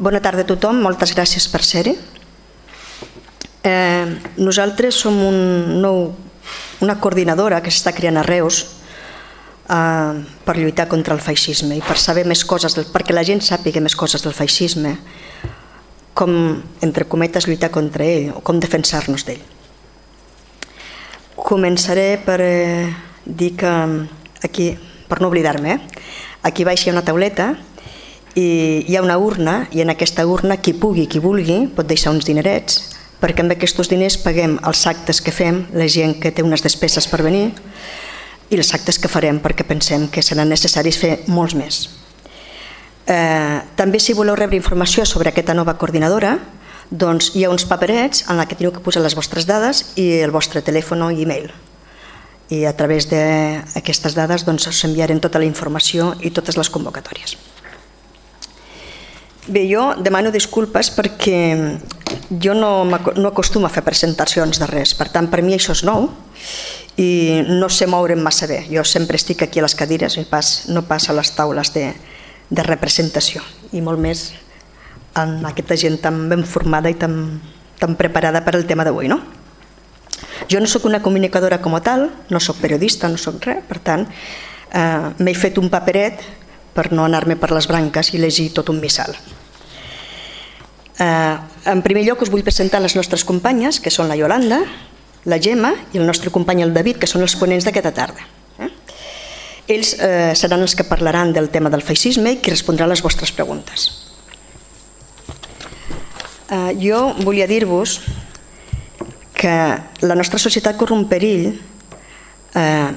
Bona tarda a tothom, moltes gràcies per ser-hi. Eh, nosaltres som un nou, una coordinadora que s'està creant a Reus eh, per lluitar contra el feixisme i per saber més coses, perquè la gent sàpiga més coses del feixisme, com, entre cometes, lluitar contra ell o com defensar-nos d'ell. Començaré per eh, dir que aquí, per no oblidar-me, eh, aquí baix hi ha una tauleta i hi ha una urna i en aquesta urna qui pugui, qui vulgui, pot deixar uns dinerets perquè amb aquests diners paguem els actes que fem, la gent que té unes despeses per venir i els actes que farem perquè pensem que seran necessaris fer molts més. Eh, també si voleu rebre informació sobre aquesta nova coordinadora, doncs hi ha uns paperets en la que teniu que posar les vostres dades i el vostre telèfon i e-mail. I a través d'aquestes dades doncs, us enviarem tota la informació i totes les convocatòries. Bé, jo demano disculpes perquè jo no, no acostumo a fer presentacions de res, per tant per mi això és nou i no sé moure'm massa bé. Jo sempre estic aquí a les cadires i pas, no pas a les taules de, de representació i molt més amb aquesta gent tan ben formada i tan, tan preparada per al tema d'avui. No? Jo no sóc una comunicadora com a tal, no sóc periodista, no sóc res, per tant eh, m'he fet un paperet per no anar-me per les branques i llegir tot un missal. Eh, en primer lloc us vull presentar les nostres companyes, que són la Yolanda, la Gemma i el nostre company el David, que són els ponents d'aquesta tarda. Eh? Ells eh, seran els que parlaran del tema del feixisme i qui respondrà a les vostres preguntes. Eh, jo volia dir-vos que la nostra societat corre un perill eh,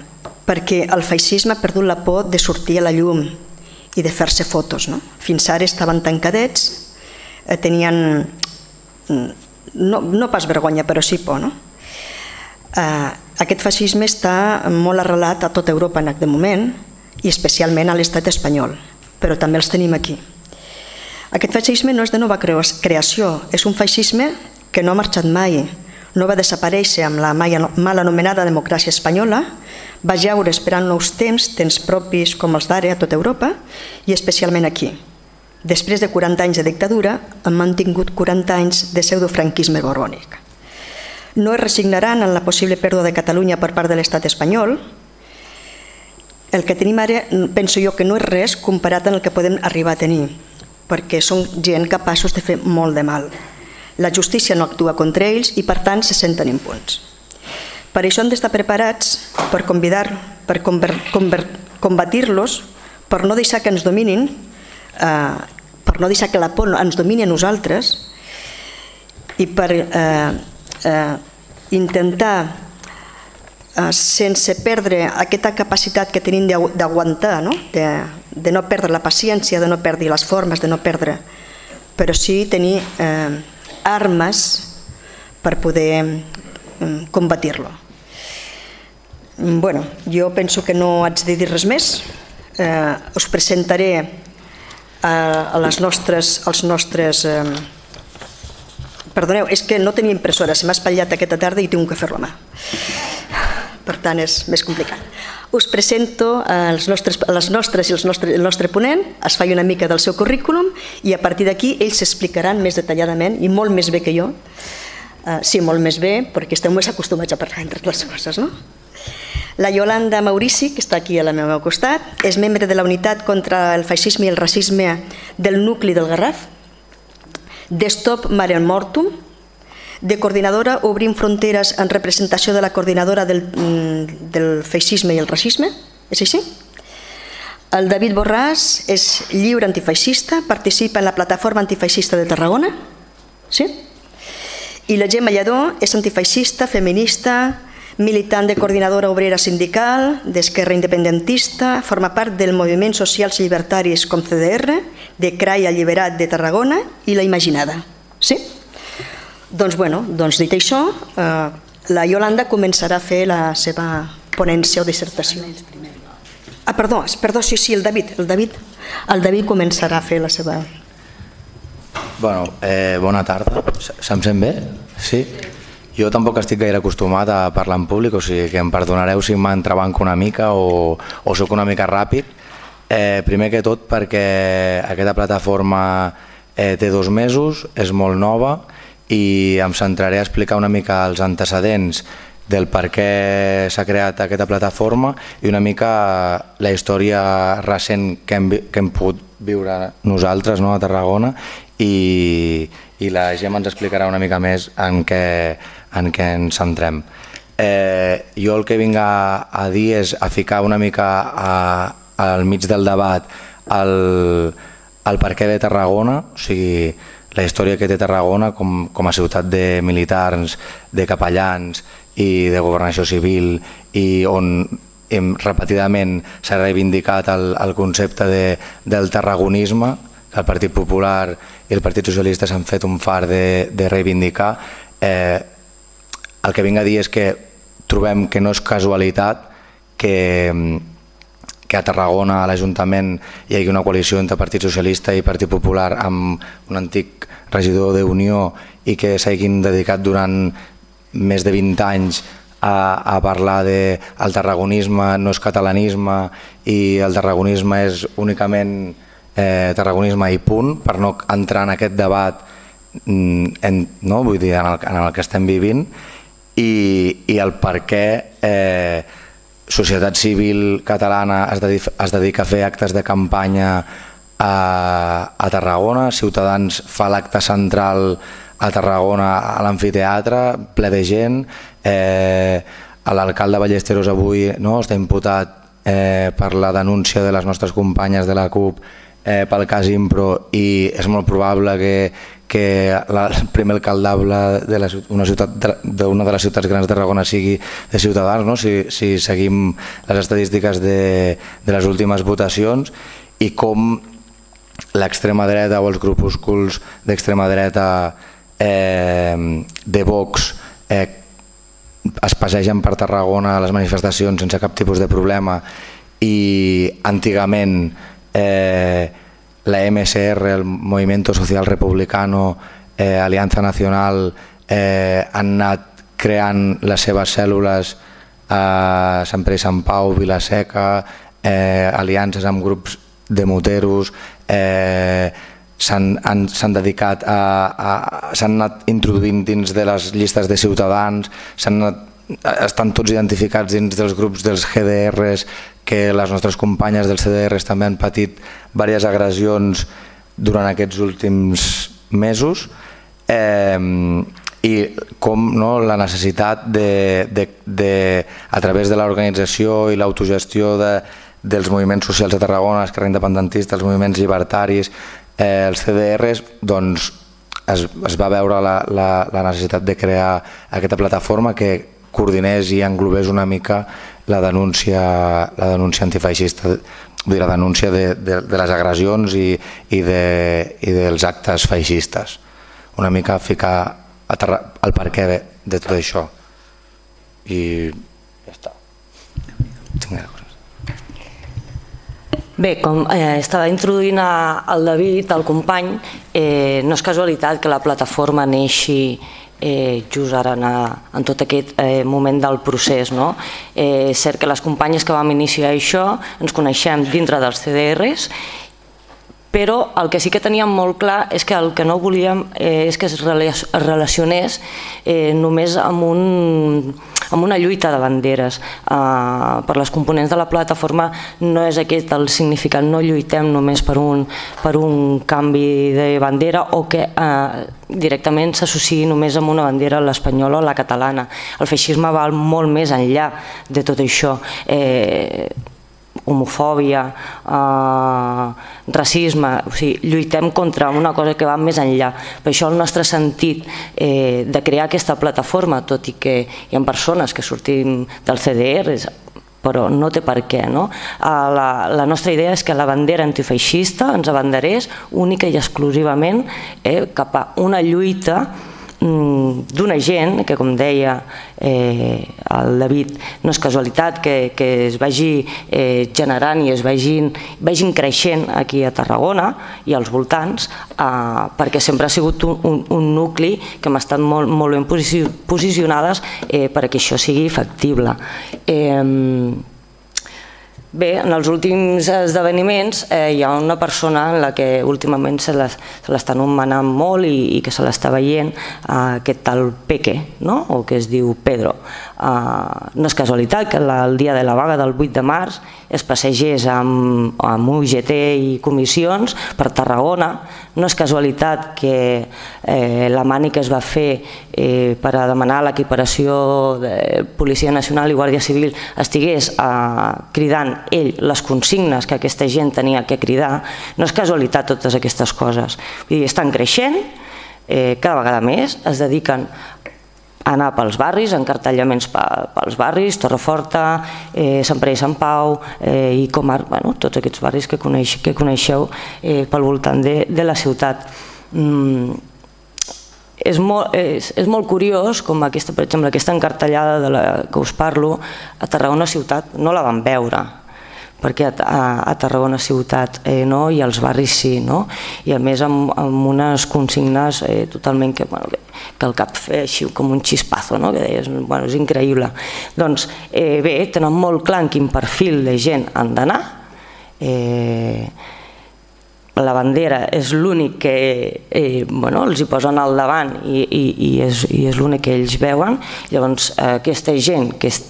perquè el feixisme ha perdut la por de sortir a la llum i de fer-se fotos. No? Fins ara estaven tancadets eh, tenien mm, no, no pas vergonya però sí por no? eh, aquest feixisme està molt arrelat a tota Europa en aquest moment i especialment a l'estat espanyol però també els tenim aquí aquest feixisme no és de nova creació és un feixisme que no ha marxat mai no va desaparèixer amb la mal anomenada democràcia espanyola, va jaure esperant nous temps, temps propis com els d'ara a tota Europa i especialment aquí. Després de 40 anys de dictadura, han mantingut 40 anys de pseudofranquisme borbònic. No es resignaran en la possible pèrdua de Catalunya per part de l'estat espanyol. El que tenim ara, penso jo que no és res comparat amb el que podem arribar a tenir, perquè són gent capaços de fer molt de mal. La justícia no actua contra ells i per tant se senten impuns. Per això han d'estar preparats per convidar, per combatir-los, per no deixar que ens dominin eh, per no deixar que la por ens domini a nosaltres i per eh, eh, intentar eh, sense perdre aquesta capacitat que tenim d'aguantar, no? De, de no perdre la paciència, de no perdre les formes, de no perdre, però sí tenir eh, armes per poder eh, combatir-lo. Bueno, jo penso que no haig de dir res més. Eh, us presentaré a, les nostres, als nostres... Eh, perdoneu, és que no tenia impressora, se m'ha espatllat aquesta tarda i tinc que fer-lo a mà. Per tant, és més complicat. Us presento els nostres, les nostres i els nostre, el nostre ponent, es fa una mica del seu currículum i a partir d'aquí ells s'explicaran més detalladament i molt més bé que jo. Uh, sí, molt més bé, perquè esteu més acostumats a parlar entre les coses, no? La Yolanda Maurici, que està aquí a la meva costat, és membre de la unitat contra el feixisme i el racisme del nucli del Garraf, de Stop Mare Mortum, de coordinadora Obrim Fronteres en representació de la coordinadora del, mm, del feixisme i el racisme, és així? El David Borràs és lliure antifeixista, participa en la plataforma antifeixista de Tarragona, sí? I la Gemma Lledó és antifeixista, feminista, militant de coordinadora obrera sindical, d'Esquerra Independentista, forma part del Moviment Socials Llibertaris com CDR, de CRAI Alliberat de Tarragona i La Imaginada. Sí? Doncs, bueno, doncs dit això, eh, la Yolanda començarà a fer la seva ponència o dissertació. Ah, perdó, perdó, sí, sí, el David, el David, el David començarà a fer la seva... Bueno, eh, bona tarda. Se'm sent bé? Sí? Jo tampoc estic gaire acostumat a parlar en públic, o sigui que em perdonareu si m'entrebanco una mica o, o sóc una mica ràpid. Eh, primer que tot perquè aquesta plataforma eh, té dos mesos, és molt nova i em centraré a explicar una mica els antecedents del per què s'ha creat aquesta plataforma i una mica la història recent que hem, que hem pogut viure nosaltres no, a Tarragona i, i la Gemma ens explicarà una mica més en què, en què ens centrem. Eh, jo el que vinc a, a dir és a ficar una mica a, al mig del debat el, el per què de Tarragona, o sigui, la història que té Tarragona com, com a ciutat de militars, de capellans i de governació civil i on hem, repetidament s'ha reivindicat el, el concepte de, del tarragonisme, que el Partit Popular i el Partit Socialista s'han fet un far de, de reivindicar. Eh, el que vinc a dir és que trobem que no és casualitat que, que a Tarragona, a l'Ajuntament, hi hagi una coalició entre Partit Socialista i Partit Popular amb un antic regidor d'Unió i que s'hagin dedicat durant més de 20 anys a, a parlar de el tarragonisme no és catalanisme i el tarragonisme és únicament eh, tarragonisme i punt per no entrar en aquest debat mm, en, no? Vull dir, en, el, en el que estem vivint i, i el per què eh, societat civil catalana es dedica, es dedica a fer actes de campanya a, a Tarragona, Ciutadans fa l'acte central a Tarragona a l'amfiteatre, ple de gent, eh, l'alcalde Ballesteros avui no, està imputat eh, per la denúncia de les nostres companyes de la CUP eh, pel cas Impro i és molt probable que, que la, el primer alcaldable d'una de ciutat de les ciutats grans de Tarragona sigui de Ciutadans, no? si, si seguim les estadístiques de, de les últimes votacions i com l'extrema dreta o els grupúsculs d'extrema dreta eh, de Vox eh, es passegen per Tarragona a les manifestacions sense cap tipus de problema i antigament eh, la MSR, el Movimiento Social Republicano, eh, Alianza Nacional, eh, han anat creant les seves cèl·lules a Sant Pere i Sant Pau, Vilaseca, eh, aliances amb grups de moteros, eh, s'han dedicat a, a s'han anat introduint dins de les llistes de ciutadans, s'han anat estan tots identificats dins dels grups dels GDRs que les nostres companyes dels CDRs també han patit diverses agressions durant aquests últims mesos eh, i com no, la necessitat de, de, de, a través de l'organització i l'autogestió de, dels moviments socials de Tarragona, esquerra independentista, els moviments llibertaris, eh, els CDRs, doncs es, es va veure la, la, la necessitat de crear aquesta plataforma que coordinés i englobés una mica la denúncia, la denúncia antifeixista, vull dir, la denúncia de, de, de les agressions i, i, de, i dels actes feixistes. Una mica ficar el per què de, de tot això. I ja està. Bé, com eh, estava introduint a, el David, el company, eh, no és casualitat que la plataforma neixi eh, just ara en, en tot aquest eh, moment del procés. No? Eh, és cert que les companyes que vam iniciar això ens coneixem dintre dels CDRs però el que sí que teníem molt clar és que el que no volíem eh, és que es relacionés eh, només amb, un, amb una lluita de banderes. Eh, per les components de la plataforma no és aquest el significat, no lluitem només per un, per un canvi de bandera o que eh, directament s'associï només amb una bandera, l'espanyola o la catalana. El feixisme va molt més enllà de tot això. Eh, homofòbia, eh, racisme, o sigui, lluitem contra una cosa que va més enllà. Per això el nostre sentit eh, de crear aquesta plataforma, tot i que hi ha persones que sortim del CDR, però no té per què. No? Eh, la, la nostra idea és que la bandera antifeixista ens abanderés única i exclusivament eh, cap a una lluita d'una gent que, com deia eh, el David, no és casualitat que, que es vagi eh, generant i es vagin, vagin creixent aquí a Tarragona i als voltants eh, perquè sempre ha sigut un, un, un nucli que hem estat molt, molt ben posicionades eh, perquè això sigui factible. Eh, Bé, en els últims esdeveniments eh, hi ha una persona en la que últimament se l'està nomenant molt i, i que se l'està veient, eh, aquest tal Peque, no? o que es diu Pedro. Eh, no és casualitat que el dia de la vaga del 8 de març es passegés amb, amb UGT i comissions per Tarragona. No és casualitat que eh, la que es va fer eh, per a demanar l'equiparació de Policia Nacional i Guàrdia Civil estigués eh, cridant ell les consignes que aquesta gent tenia que cridar, no és casualitat totes aquestes coses. Vull dir, estan creixent, eh, cada vegada més, es dediquen anar pels barris, encartellaments pels barris, Torreforta, eh, Sant Pere i Sant Pau eh, i Comar, bueno, tots aquests barris que, coneix, que coneixeu eh, pel voltant de, de la ciutat. Mm, és molt, és, és molt curiós com aquesta, per exemple, aquesta encartellada de la que us parlo a Tarragona ciutat no la van veure perquè a, a, a Tarragona ciutat eh, no, i als barris sí, no? i a més amb, amb unes consignes eh, totalment que, bueno, que el cap feia així com un xispazo, no? que deies, bueno, és increïble. Doncs eh, bé, tenen molt clar en quin perfil de gent han d'anar, eh, la bandera és l'únic que eh, bueno, els hi posen al davant i, i, i és, i és l'únic que ells veuen, llavors eh, aquesta gent que és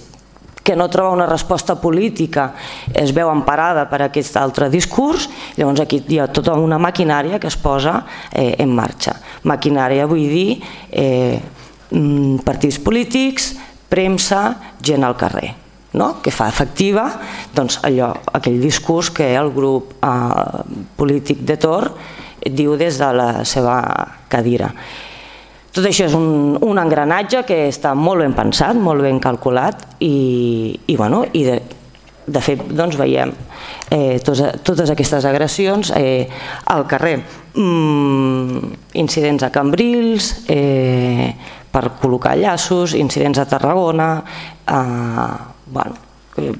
que no troba una resposta política es veu emparada per aquest altre discurs, llavors aquí hi ha tota una maquinària que es posa eh, en marxa. Maquinària vull dir eh, mm, partits polítics, premsa, gent al carrer no? que fa efectiva doncs, allò, aquell discurs que el grup eh, polític de Tor diu des de la seva cadira. Tot això és un, un engranatge que està molt ben pensat, molt ben calculat i, i, bueno, i de, de fet doncs, veiem eh, totes, totes aquestes agressions eh, al carrer. Mm, incidents a Cambrils, eh, per col·locar llaços, incidents a Tarragona, eh, bueno,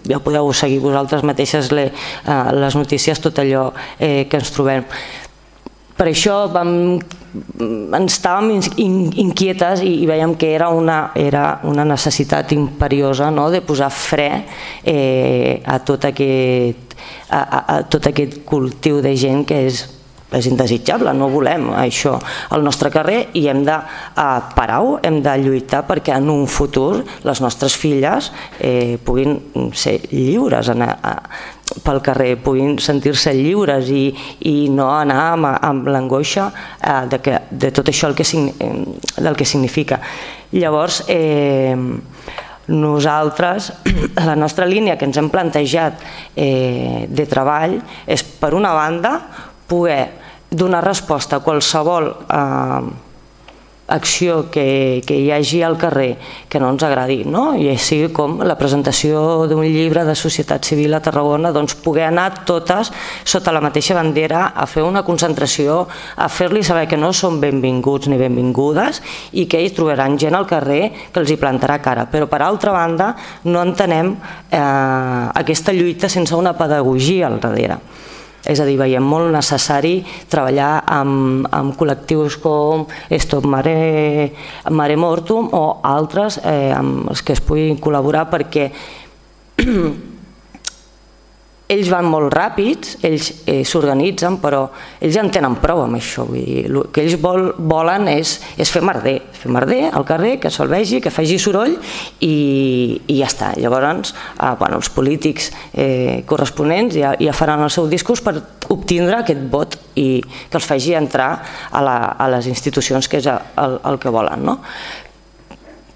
ja podeu seguir vosaltres mateixes le, eh, les notícies, tot allò eh, que ens trobem. Per això vam, estàvem inquietes i, i veiem que era una, era una necessitat imperiosa no? de posar fre eh, a, tot aquest, a, a, a tot aquest cultiu de gent que és és indesitjable, no volem això al nostre carrer i hem de parar-ho, hem de lluitar perquè en un futur les nostres filles eh, puguin ser lliures en, a, pel carrer, puguin sentir-se lliures i, i no anar amb, amb l'angoixa eh, de, que, de tot això el que, del que significa. Llavors, eh, nosaltres, la nostra línia que ens hem plantejat eh, de treball és, per una banda, poder donar resposta a qualsevol eh, acció que, que hi hagi al carrer que no ens agradi, no? i sigui com la presentació d'un llibre de societat civil a Tarragona, doncs poder anar totes sota la mateixa bandera a fer una concentració, a fer-li saber que no són benvinguts ni benvingudes i que ells trobaran gent al carrer que els hi plantarà cara. Però per altra banda no entenem eh, aquesta lluita sense una pedagogia al darrere. És a dir, veiem molt necessari treballar amb, amb col·lectius com Stop Mare, Mare Mortum o altres eh, amb els que es puguin col·laborar perquè ells van molt ràpids, ells eh, s'organitzen, però ells ja en tenen prou amb això. Vull dir, el que ells vol, volen és, és fer merder, fer merder al carrer, que se'l vegi, que faci soroll i, i ja està. Llavors, eh, bueno, els polítics eh, corresponents ja, ja faran el seu discurs per obtindre aquest vot i que els faci entrar a, la, a les institucions, que és el, el que volen. No?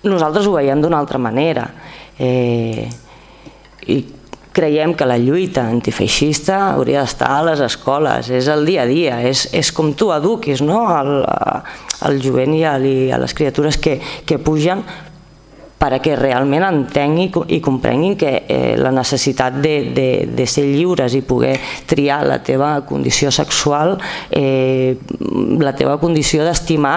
Nosaltres ho veiem d'una altra manera. Eh, i creiem que la lluita antifeixista hauria d'estar a les escoles, és el dia a dia, és, és com tu eduquis no? al, al jovent i a, a les criatures que, que pugen perquè realment entenguin i comprenguin que eh, la necessitat de, de, de ser lliures i poder triar la teva condició sexual, eh, la teva condició d'estimar,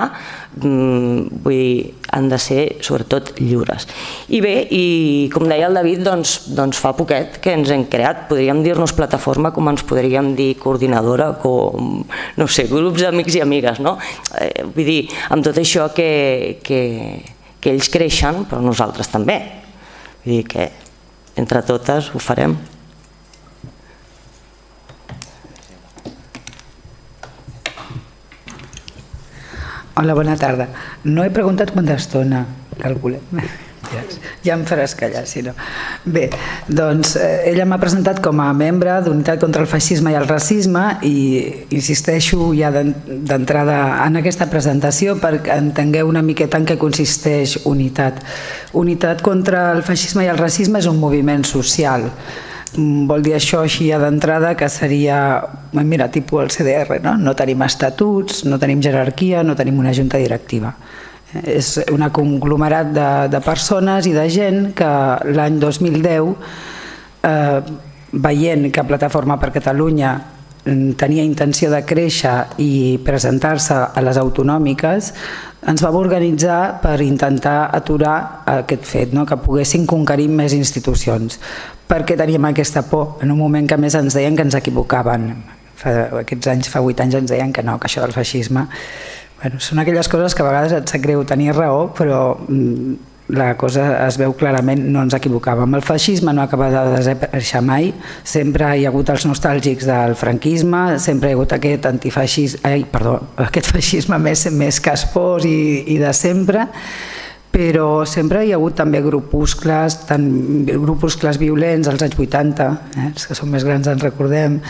mm, vull dir, han de ser sobretot lliures. I bé, i com deia el David, doncs, doncs fa poquet que ens hem creat, podríem dir-nos plataforma com ens podríem dir coordinadora, com, no sé, grups d'amics i amigues, no? Eh, vull dir, amb tot això que, que, que ells creixen, però nosaltres també. Vull dir que entre totes ho farem. Hola, bona tarda. No he preguntat quanta estona calculem. Ja, ja em faràs callar, si no. Bé, doncs eh, ella m'ha presentat com a membre d'Unitat contra el Feixisme i el Racisme i insisteixo ja d'entrada en aquesta presentació perquè entengueu una miqueta en què consisteix Unitat. Unitat contra el Feixisme i el Racisme és un moviment social mm, vol dir això així ja d'entrada que seria, mira, tipus el CDR, no? no tenim estatuts, no tenim jerarquia, no tenim una junta directiva és un conglomerat de, de persones i de gent que l'any 2010, eh, veient que Plataforma per Catalunya mm, tenia intenció de créixer i presentar-se a les autonòmiques, ens vam organitzar per intentar aturar aquest fet, no? que poguessin conquerir més institucions, perquè teníem aquesta por, en un moment que més ens deien que ens equivocaven. Fa, aquests anys, fa vuit anys ens deien que no, que això del feixisme Bueno, són aquelles coses que a vegades et sap greu tenir raó, però mm, la cosa es veu clarament, no ens equivocàvem. El feixisme no acaba de desaparèixer mai, sempre hi ha hagut els nostàlgics del franquisme, sempre hi ha hagut aquest antifeixisme, ai, perdó, aquest feixisme més, més caspós i, i de sempre, però sempre hi ha hagut també grupuscles, tant grupuscles violents als anys 80, eh, els que són més grans ens recordem,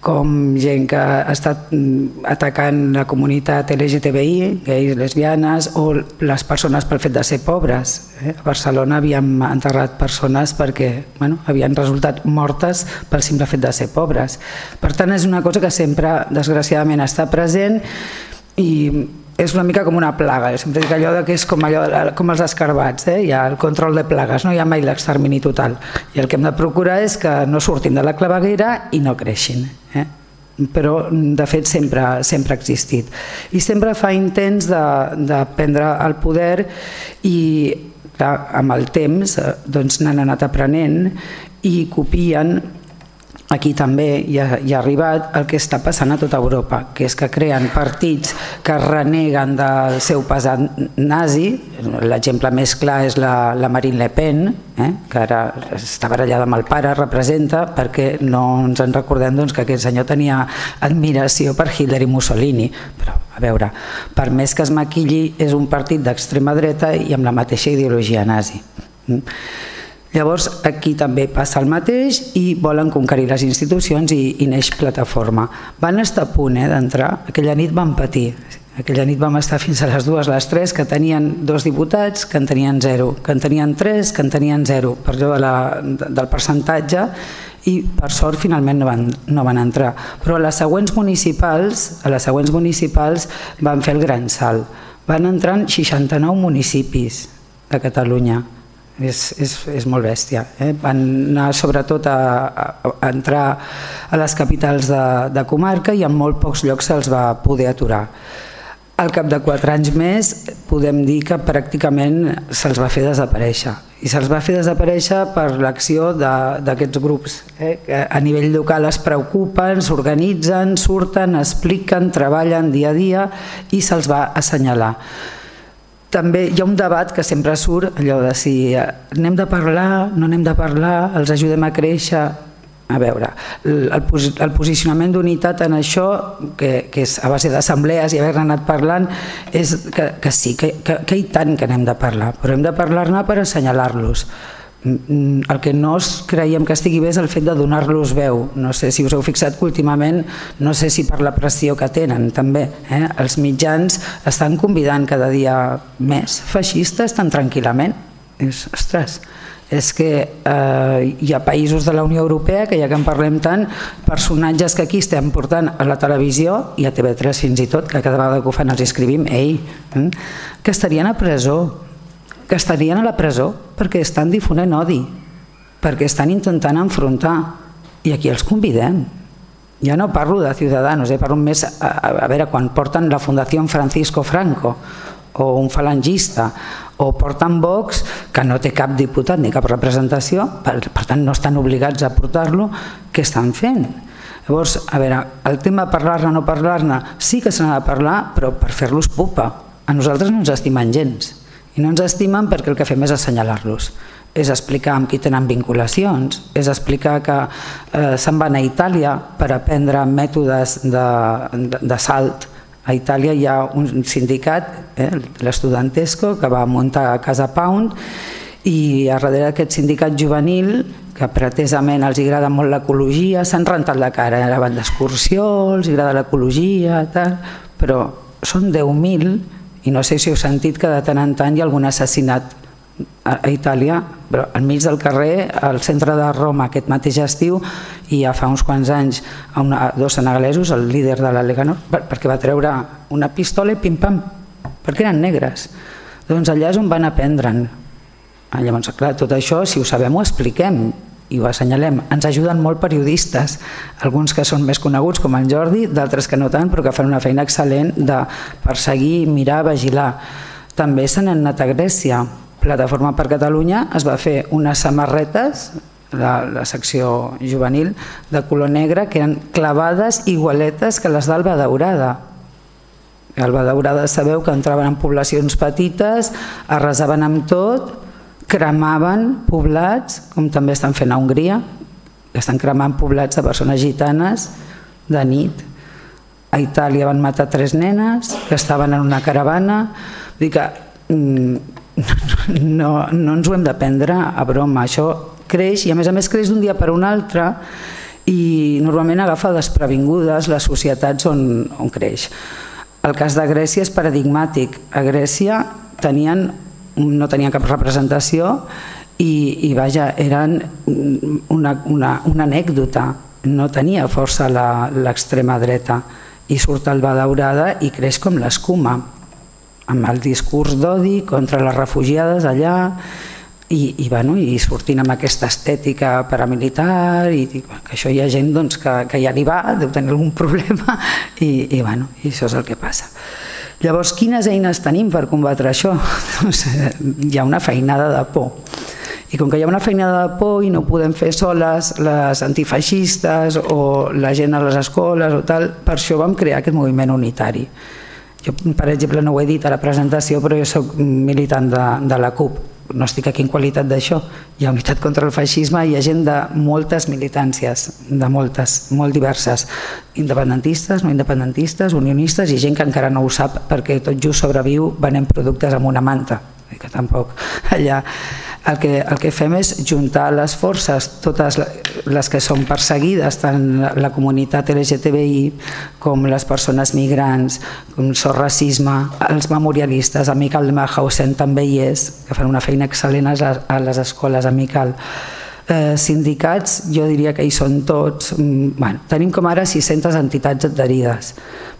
com gent que ha estat mm, atacant la comunitat LGTBI, gais, lesbianes, o les persones pel fet de ser pobres. Eh? A Barcelona havíem enterrat persones perquè bueno, havien resultat mortes pel simple fet de ser pobres. Per tant, és una cosa que sempre, desgraciadament, està present i és una mica com una plaga, sempre dic allò que és com, allò, com els escarbats, eh? hi ha el control de plagues, no hi ha mai l'extermini total. I el que hem de procurar és que no surtin de la claveguera i no creixin. Eh? però de fet sempre, sempre ha existit. I sempre fa intents de, de prendre el poder i clar, amb el temps eh, doncs n'han anat aprenent i copien Aquí també hi ha, hi ha arribat el que està passant a tota Europa, que és que creen partits que reneguen del seu passat nazi, l'exemple més clar és la, la Marine Le Pen, eh, que ara està barallada amb el pare, representa, perquè no ens en recordem doncs, que aquest senyor tenia admiració per Hitler i Mussolini, però a veure, per més que es maquilli, és un partit d'extrema dreta i amb la mateixa ideologia nazi. Mm? Llavors aquí també passa el mateix i volen conquerir les institucions i, i neix plataforma. Van estar a punt eh, d'entrar, aquella nit van patir, aquella nit vam estar fins a les dues, les tres, que tenien dos diputats, que en tenien zero, que en tenien tres, que en tenien zero, per allò de la, del percentatge, i per sort finalment no van, no van entrar. Però a les següents municipals, a les següents municipals van fer el gran salt. Van entrar en 69 municipis de Catalunya és, és, és molt bèstia. Eh? Van anar sobretot a, a, a entrar a les capitals de, de comarca i en molt pocs llocs se'ls va poder aturar. Al cap de quatre anys més podem dir que pràcticament se'ls va fer desaparèixer i se'ls va fer desaparèixer per l'acció d'aquests grups eh? que a nivell local es preocupen, s'organitzen, surten, expliquen, treballen dia a dia i se'ls va assenyalar també hi ha un debat que sempre surt, allò de si anem de parlar, no anem de parlar, els ajudem a créixer, a veure, el, el posicionament d'unitat en això, que, que és a base d'assemblees i haver anat parlant, és que, que sí, que, que, que i tant que n'hem de parlar, però hem de parlar-ne per assenyalar-los. El que no creiem que estigui bé és el fet de donar-los veu. No sé si us heu fixat que últimament, no sé si per la pressió que tenen també, eh? els mitjans estan convidant cada dia més feixistes tan tranquil·lament. És, ostres, és que eh, hi ha països de la Unió Europea que ja que en parlem tant, personatges que aquí estem portant a la televisió i a TV3 fins i tot, que cada vegada que ho fan els escrivim, ei, eh? que estarien a presó que estarien a la presó perquè estan difonent odi, perquè estan intentant enfrontar i aquí els convidem. Ja no parlo de Ciudadanos, eh? parlo més a, a veure quan porten la Fundació Francisco Franco o un falangista o porten Vox que no té cap diputat ni cap representació, per, per tant no estan obligats a portar-lo, què estan fent? Llavors, a veure, el tema parlar-ne o no parlar-ne, sí que se n'ha de parlar, però per fer-los pupa. A nosaltres no ens estimen gens. I no ens estimen perquè el que fem és assenyalar-los. És explicar amb qui tenen vinculacions, és explicar que eh, se'n van a Itàlia per aprendre mètodes de, de, de salt. A Itàlia hi ha un sindicat, eh, l'Estudantesco, que va muntar a Casa Pound i a darrere d'aquest sindicat juvenil que pretesament els agrada molt l'ecologia, s'han rentat la cara, ara van d'excursió, els agrada l'ecologia, tal, però són 10.000 i no sé si heu sentit que de tant en tant hi ha algun assassinat a, a Itàlia, però al mig del carrer, al centre de Roma aquest mateix estiu, i ja fa uns quants anys a una, dos senegalesos, el líder de la Lega Nord, per, perquè va treure una pistola i pim-pam, perquè eren negres. Doncs allà és on van aprendre'n. Ah, llavors, clar, tot això, si ho sabem, ho expliquem i ho assenyalem. Ens ajuden molt periodistes, alguns que són més coneguts com en Jordi, d'altres que no tant, però que fan una feina excel·lent de perseguir, mirar, vigilar. També se n'han anat a Grècia. Plataforma per Catalunya es va fer unes samarretes la, la secció juvenil de color negre que eren clavades igualetes que les d'Alba Daurada Alba Daurada sabeu que entraven en poblacions petites arrasaven amb tot cremaven poblats com també estan fent a Hongria que estan cremant poblats de persones gitanes de nit a Itàlia van matar tres nenes que estaven en una caravana vull dir que mm, no, no ens ho hem de prendre a broma, això creix i a més a més creix d'un dia per un altre i normalment agafa desprevingudes les societats on, on creix. El cas de Grècia és paradigmàtic. A Grècia tenien, no tenien cap representació i, i vaja, eren una, una, una anècdota. No tenia força l'extrema dreta i surt el Daurada i creix com l'escuma amb el discurs d'odi contra les refugiades allà i, i, bueno, i sortint amb aquesta estètica paramilitar i, i que això hi ha gent doncs, que, que ja n'hi va, deu tenir algun problema i, i, bueno, i això és el que passa. Llavors, quines eines tenim per combatre això? Doncs, hi ha una feinada de por. I com que hi ha una feinada de por i no podem fer soles les antifeixistes o la gent a les escoles o tal, per això vam crear aquest moviment unitari jo, per exemple, no ho he dit a la presentació, però jo sóc militant de, de la CUP. No estic aquí en qualitat d'això. Hi ha unitat contra el feixisme, hi ha gent de moltes militàncies, de moltes, molt diverses. Independentistes, no independentistes, unionistes i gent que encara no ho sap perquè tot just sobreviu venent productes amb una manta. Que tampoc allà el que, el que fem és juntar les forces, totes les que són perseguides, tant la comunitat LGTBI com les persones migrants, com Sor Racisme, els memorialistes, Amical de Mahausen també hi és, que fan una feina excel·lent a les escoles Amical. Eh, sindicats, jo diria que hi són tots. Mm, bueno, tenim com ara 600 entitats adherides.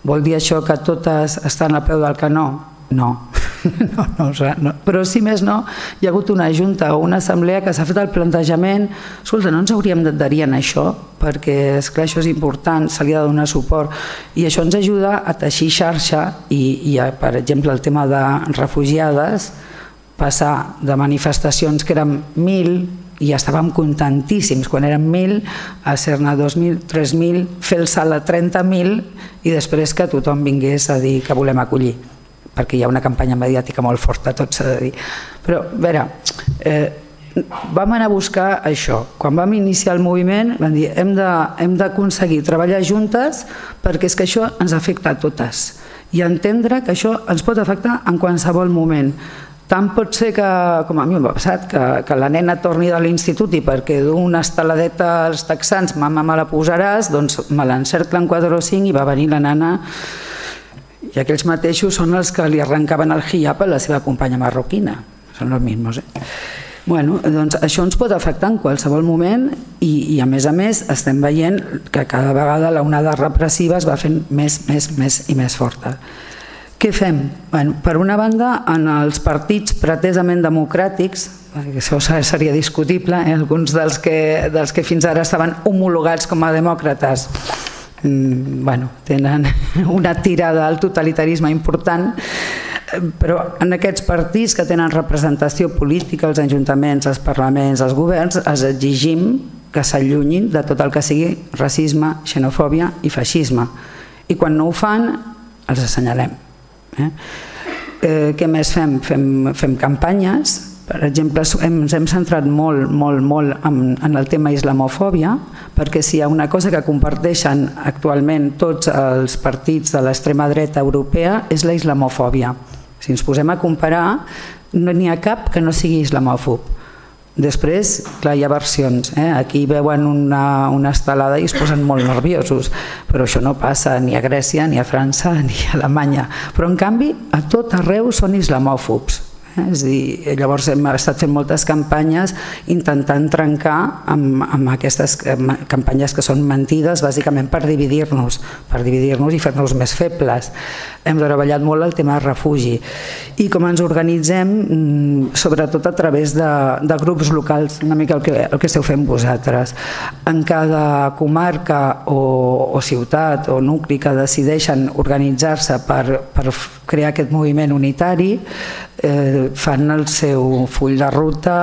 Vol dir això que totes estan a peu del canó? No, no, no, no, però si més no, hi ha hagut una junta o una assemblea que s'ha fet el plantejament, escolta, no ens hauríem d'adherir en això, perquè és clar, això és important, se li ha de donar suport, i això ens ajuda a teixir xarxa i, i a, per exemple, el tema de refugiades, passar de manifestacions que eren 1.000 i estàvem contentíssims. Quan eren 1.000 a ser-ne 2.000, 3.000, fer el salt a 30.000 i després que tothom vingués a dir que volem acollir perquè hi ha una campanya mediàtica molt forta, tot s'ha de dir. Però, a veure, eh, vam anar a buscar això. Quan vam iniciar el moviment vam dir hem d'aconseguir treballar juntes perquè és que això ens afecta a totes i entendre que això ens pot afectar en qualsevol moment. Tant pot ser que, com a mi m'ha passat, que, que la nena torni de l'institut i perquè d'una estaladeta als texans mama me la posaràs, doncs me l'encerclen 4 o 5 i va venir la nana i aquells mateixos són els que li arrencaven el hijab a la seva companya marroquina. Són els mismos, eh? Bueno, doncs això ens pot afectar en qualsevol moment i, i a més a més estem veient que cada vegada la onada repressiva es va fent més, més, més i més forta. Què fem? Bueno, per una banda, en els partits pretesament democràtics, perquè això seria discutible, eh? alguns dels que, dels que fins ara estaven homologats com a demòcrates bueno, tenen una tirada al totalitarisme important, però en aquests partits que tenen representació política, els ajuntaments, els parlaments, els governs, els exigim que s'allunyin de tot el que sigui racisme, xenofòbia i feixisme. I quan no ho fan, els assenyalem. Eh? Eh, què més fem? Fem, fem campanyes Per exemple, ens hem centrat molt, molt, molt en, en el tema islamofòbia, perquè si hi ha una cosa que comparteixen actualment tots els partits de l'extrema dreta europea és la islamofòbia. Si ens posem a comparar, no n'hi ha cap que no sigui islamòfob. Després, clar, hi ha versions. Eh? Aquí veuen una, una estelada i es posen molt nerviosos, però això no passa ni a Grècia, ni a França, ni a Alemanya. Però, en canvi, a tot arreu són islamòfobs. És dir, llavors hem estat fent moltes campanyes intentant trencar amb, amb aquestes campanyes que són mentides bàsicament per dividir-nos, per dividir-nos i fer-nos més febles. Hem treballat molt el tema refugi i com ens organitzem mm, sobretot a través de, de grups locals, una mica el que, el que esteu fent vosaltres. En cada comarca o, o ciutat o nucli que decideixen organitzar-se per, per crear aquest moviment unitari eh, fan el seu full de ruta,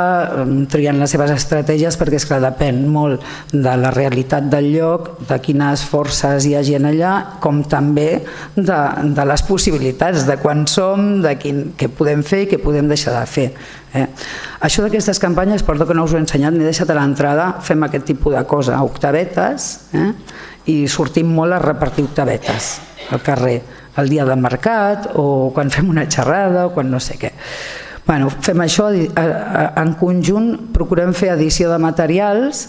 trien les seves estratègies perquè és que depèn molt de la realitat del lloc, de quines forces hi hagi allà, com també de, de les possibilitats, de quan som, de quin, què podem fer i què podem deixar de fer. Eh? Això d'aquestes campanyes, perdó que no us ho he ensenyat, n'he deixat a l'entrada, fem aquest tipus de cosa, octavetes, eh? i sortim molt a repartir octavetes al carrer el dia de mercat o quan fem una xerrada o quan no sé què. Bueno, fem això en conjunt, procurem fer edició de materials,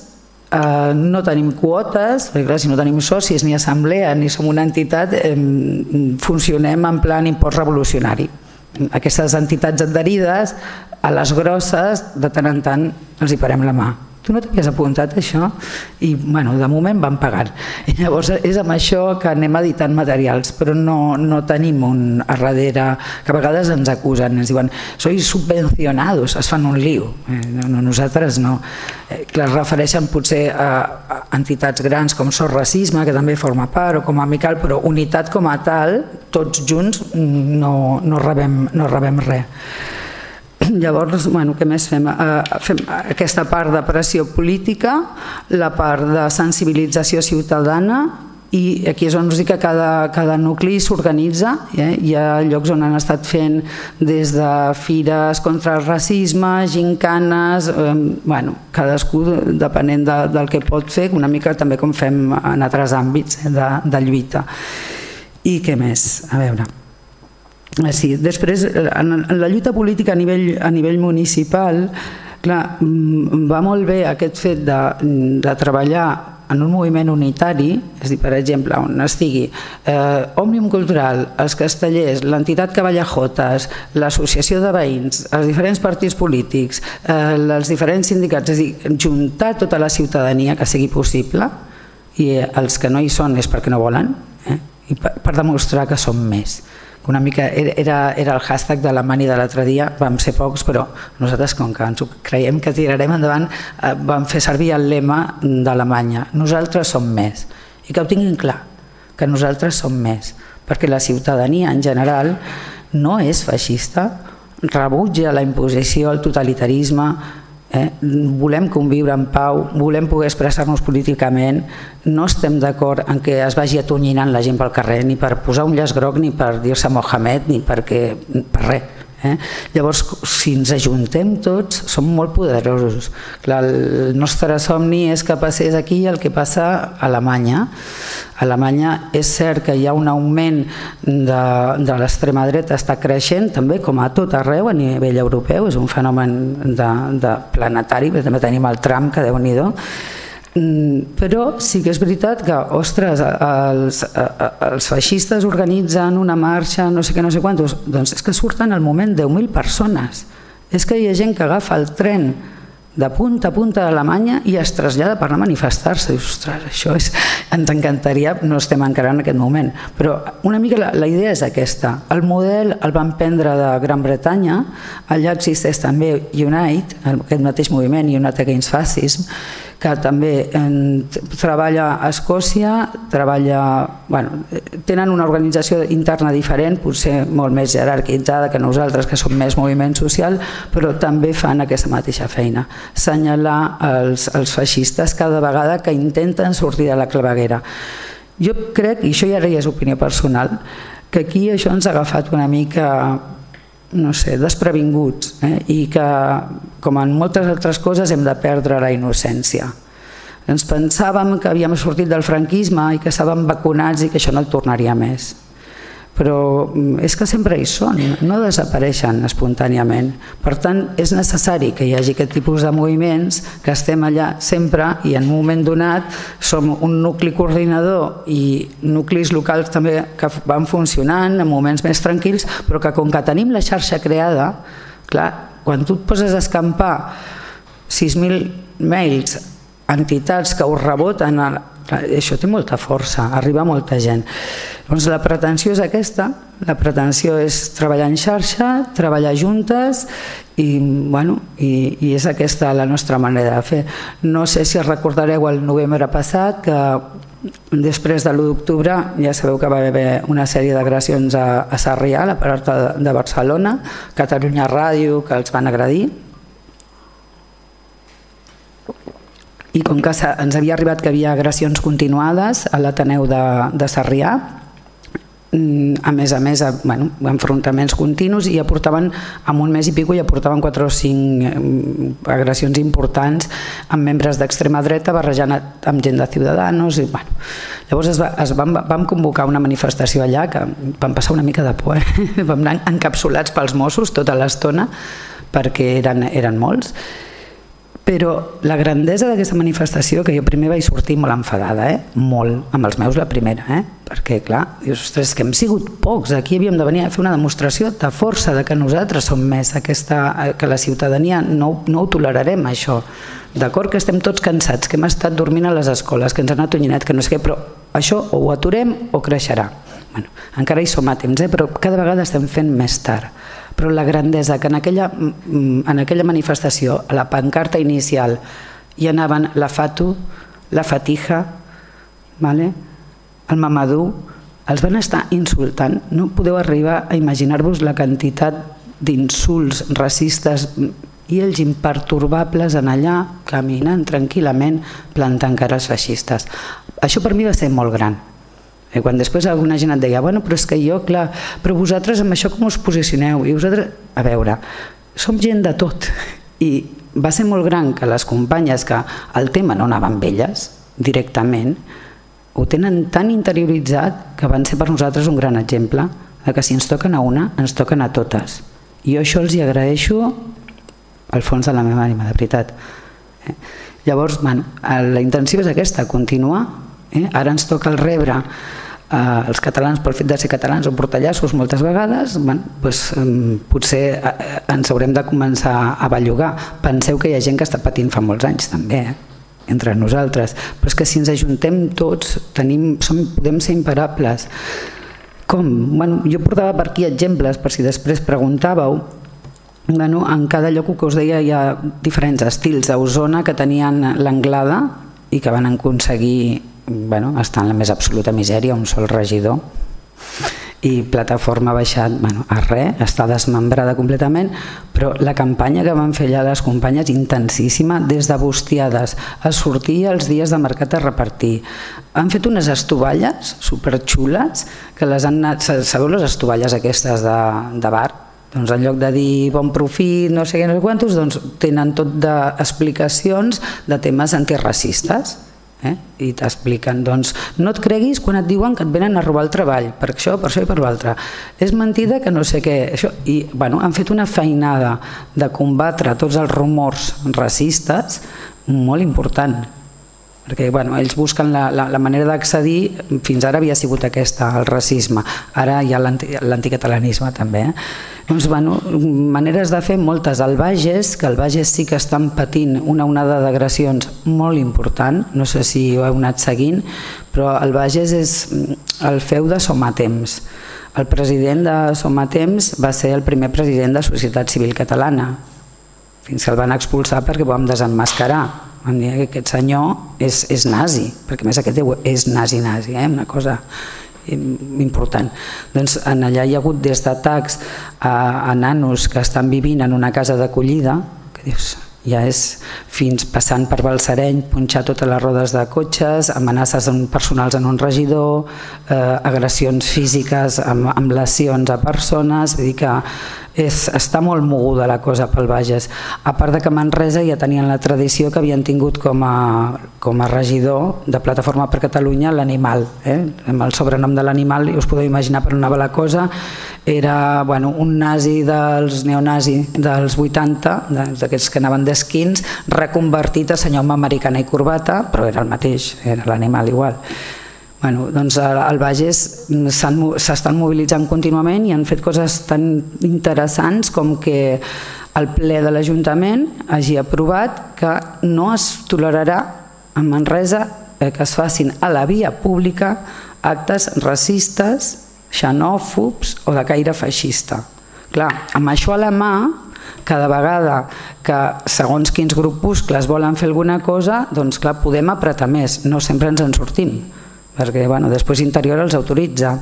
eh, no tenim quotes, perquè clar, si no tenim socis ni assemblea ni som una entitat, funcionem en plan impost revolucionari. Aquestes entitats adherides, a les grosses, de tant en tant els hi parem la mà tu no t'havies apuntat això? I bueno, de moment van pagant. I llavors és amb això que anem editant materials, però no, no tenim un a darrere, que a vegades ens acusen, ens diuen, sois subvencionados, es fan un liu. Eh, no, no, nosaltres no. Eh, que es refereixen potser a, entitats grans com Sor Racisme, que també forma part, o com Amical, però unitat com a tal, tots junts no, no, rebem, no rebem res. Llavors, bueno, què més fem? Eh, fem aquesta part de pressió política, la part de sensibilització ciutadana i aquí és on us dic que cada, cada nucli s'organitza. Eh? Hi ha llocs on han estat fent des de fires contra el racisme, gincanes, eh, bueno, cadascú depenent de, del que pot fer, una mica també com fem en altres àmbits eh, de, de lluita. I què més? A veure... Ah, sí, després, en la lluita política a nivell, a nivell municipal, clar, mm, va molt bé aquest fet de, de treballar en un moviment unitari, és dir, per exemple, on estigui eh, Òmnium Cultural, els castellers, l'entitat Cavallajotes, l'associació de veïns, els diferents partits polítics, eh, els diferents sindicats, és dir, juntar tota la ciutadania que sigui possible i els que no hi són és perquè no volen, eh, i per, per demostrar que som més una mica era, era el hashtag de la mani de l'altre dia, vam ser pocs, però nosaltres, com que ens creiem que tirarem endavant, eh, vam fer servir el lema d'Alemanya, nosaltres som més. I que ho tinguin clar, que nosaltres som més, perquè la ciutadania en general no és feixista, rebutja la imposició, el totalitarisme, Eh? Volem conviure en pau, volem poder expressar-nos políticament, no estem d'acord en que es vagi atonyinant la gent pel carrer, ni per posar un llaç groc, ni per dir-se Mohamed, ni perquè, per res. Eh? Llavors, si ens ajuntem tots, som molt poderosos. Clar, el nostre somni és que passés aquí el que passa a Alemanya. A Alemanya és cert que hi ha un augment de, de l'extrema dreta, està creixent també com a tot arreu a nivell europeu, és un fenomen de, de planetari, també tenim el tram que déu nhi però sí que és veritat que, ostres, els, els feixistes organitzen una marxa, no sé què, no sé quantos, doncs és que surten al moment 10.000 persones. És que hi ha gent que agafa el tren de punta a punta d'Alemanya i es trasllada per anar a manifestar-se. Ostres, això és, ens encantaria, no estem encara en aquest moment, però una mica la, la idea és aquesta. El model el van prendre de Gran Bretanya, allà existeix també Unite, aquest mateix moviment, Unite Against Fascism, que també en, treballa a Escòcia, treballa, bueno, tenen una organització interna diferent, potser molt més jerarquitzada que nosaltres, que som més moviment social, però també fan aquesta mateixa feina, senyalar els, els feixistes cada vegada que intenten sortir de la claveguera. Jo crec, i això ja és opinió personal, que aquí això ens ha agafat una mica no sé, desprevinguts eh? i que, com en moltes altres coses, hem de perdre la innocència. Ens pensàvem que havíem sortit del franquisme i que estàvem vacunats i que això no tornaria més però mm, és que sempre hi són, no desapareixen espontàniament. Per tant, és necessari que hi hagi aquest tipus de moviments, que estem allà sempre i en un moment donat som un nucli coordinador i nuclis locals també que van funcionant en moments més tranquils, però que com que tenim la xarxa creada, clar, quan tu et poses a escampar 6.000 mails, entitats que us reboten això té molta força, arriba molta gent. Doncs la pretensió és aquesta, la pretensió és treballar en xarxa, treballar juntes i, bueno, i, i és aquesta la nostra manera de fer. No sé si recordareu el novembre passat que després de l'1 d'octubre ja sabeu que va haver una sèrie d'agressions a, a Sarrià, a la part de, de Barcelona, Catalunya Ràdio, que els van agredir, i com que ens havia arribat que havia agressions continuades a l'Ateneu de, de Sarrià, mm, a més a més, bueno, enfrontaments continus i ja portaven, en un mes i pico ja portaven 4 o 5 mm, agressions importants amb membres d'extrema dreta barrejant amb gent de Ciudadanos i, bueno, llavors es va, es vam, vam convocar una manifestació allà que vam passar una mica de por eh? vam anar encapsulats pels Mossos tota l'estona perquè eren, eren molts però la grandesa d'aquesta manifestació, que jo primer vaig sortir molt enfadada, eh? molt, amb els meus la primera, eh? perquè clar, dius, ostres, que hem sigut pocs, aquí havíem de venir a fer una demostració de força de que nosaltres som més, aquesta, que la ciutadania no, no ho tolerarem això, d'acord que estem tots cansats, que hem estat dormint a les escoles, que ens han atonyinat, que no sé què, però això o ho aturem o creixerà. Bueno, encara hi som a temps, eh? però cada vegada estem fent més tard però la grandesa que en aquella, mm, en aquella manifestació, a la pancarta inicial, hi anaven la Fatu, la Fatija, vale? el Mamadou, els van estar insultant. No podeu arribar a imaginar-vos la quantitat d'insults racistes i ells imperturbables en allà, caminant tranquil·lament, plantant cares feixistes. Això per mi va ser molt gran, i quan després alguna gent et deia, bueno, però és que jo, clar, però vosaltres amb això com us posicioneu? I vosaltres, a veure, som gent de tot. I va ser molt gran que les companyes que el tema no anava amb elles directament, ho tenen tan interioritzat que van ser per nosaltres un gran exemple de que si ens toquen a una, ens toquen a totes. I jo això els hi agraeixo al fons de la meva ànima, de veritat. Eh? Llavors, bueno, la intenció és aquesta, continuar. Eh? Ara ens toca el rebre eh, els catalans pel fet de ser catalans o portallassos moltes vegades, bueno, doncs, potser eh, ens haurem de començar a bellugar. Penseu que hi ha gent que està patint fa molts anys també, eh? entre nosaltres, però és que si ens ajuntem tots tenim, som, podem ser imparables. Com? Bueno, jo portava per aquí exemples, per si després preguntàveu, bueno, en cada lloc que us deia hi ha diferents estils. A Osona que tenien l'anglada i que van aconseguir bueno, està en la més absoluta misèria, un sol regidor, i plataforma ha baixat bueno, a res, està desmembrada completament, però la campanya que van fer allà les companyes intensíssima, des de bustiades a sortir els dies de mercat a repartir. Han fet unes estovalles superxules, que les han anat, sabeu les estovalles aquestes de, de bar? Doncs en lloc de dir bon profit, no sé què, no sé quantos, doncs tenen tot d'explicacions de temes antiracistes eh? i t'expliquen, doncs no et creguis quan et diuen que et venen a robar el treball, per això, per això i per l'altre. És mentida que no sé què. Això, I bueno, han fet una feinada de combatre tots els rumors racistes molt important perquè bueno, ells busquen la, la, la manera d'accedir, fins ara havia sigut aquesta, el racisme, ara hi ha l'anticatalanisme també. Eh? Doncs, bueno, maneres de fer moltes. Al Bages, que al Bages sí que estan patint una onada d'agressions molt important, no sé si ho heu anat seguint, però el Bages és el feu de Somatemps. El president de Somatemps va ser el primer president de Societat Civil Catalana, fins que el van expulsar perquè ho vam desenmascarar van dir que aquest senyor és, és nazi, perquè més aquest és nazi-nazi, eh? una cosa important. Doncs en allà hi ha hagut des d'atacs a, a nanos que estan vivint en una casa d'acollida, que dius, ja és fins passant per Balsareny, punxar totes les rodes de cotxes, amenaces personals en un regidor, eh, agressions físiques amb, amb lesions a persones, vull dir que és, està molt moguda la cosa pel Bages. A part de que Manresa ja tenien la tradició que havien tingut com a, com a regidor de Plataforma per Catalunya l'animal, eh? amb el sobrenom de l'animal, i us podeu imaginar per on anava la cosa, era bueno, un nazi dels neonazi dels 80, d'aquests que anaven d'esquins, reconvertit a senyor amb americana i corbata, però era el mateix, era l'animal igual. Bueno, doncs al Bages s'estan mobilitzant contínuament i han fet coses tan interessants com que el ple de l'Ajuntament hagi aprovat que no es tolerarà a Manresa eh, que es facin a la via pública actes racistes, xenòfobs o de caire feixista. Clar, amb això a la mà, cada vegada que segons quins grupuscles volen fer alguna cosa, doncs clar, podem apretar més, no sempre ens en sortim perquè bueno, després Interior els autoritza.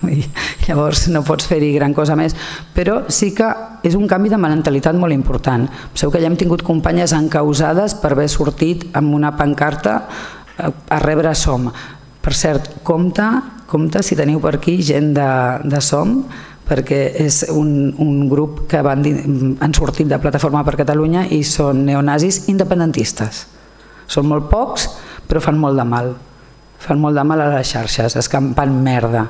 I llavors no pots fer-hi gran cosa més. Però sí que és un canvi de mentalitat molt important. Sabeu que ja hem tingut companyes encausades per haver sortit amb una pancarta eh, a rebre som. Per cert, compte, compte si teniu per aquí gent de, de som perquè és un, un grup que van, han sortit de Plataforma per Catalunya i són neonazis independentistes. Són molt pocs però fan molt de mal fan molt de mal a les xarxes, escampant merda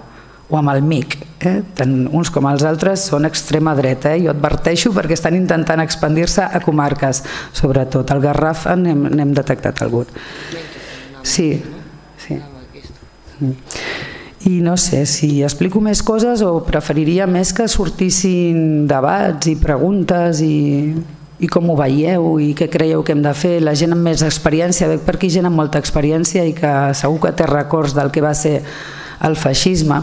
o amb el MIC. Eh? Tant uns com els altres són extrema dreta. Eh? Jo adverteixo perquè estan intentant expandir-se a comarques, sobretot. Al Garraf n'hem detectat algun. Sí, sí. I no sé si explico més coses o preferiria més que sortissin debats i preguntes i i com ho veieu i què creieu que hem de fer, la gent amb més experiència, per aquí gent amb molta experiència i que segur que té records del que va ser el feixisme.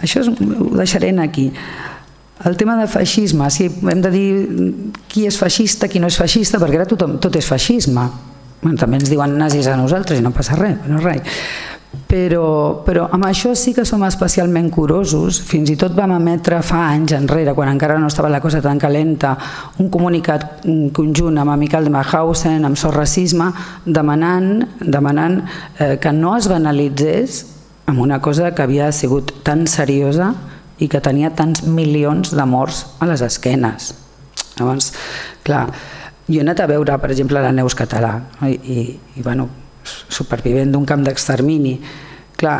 Això és, ho deixaré aquí. El tema de feixisme, si hem de dir qui és feixista, qui no és feixista, perquè ara tothom, tot és feixisme. Bueno, també ens diuen nazis a nosaltres i no passa res, no res però, però amb això sí que som especialment curosos, fins i tot vam emetre fa anys enrere, quan encara no estava la cosa tan calenta, un comunicat conjunt amb Miquel de Mahausen, amb Sor Racisme, demanant, demanant eh, que no es banalitzés amb una cosa que havia sigut tan seriosa i que tenia tants milions de morts a les esquenes. Llavors, clar, jo he anat a veure, per exemple, la Neus Català i, i, i bueno, supervivent d'un camp d'extermini. Clar,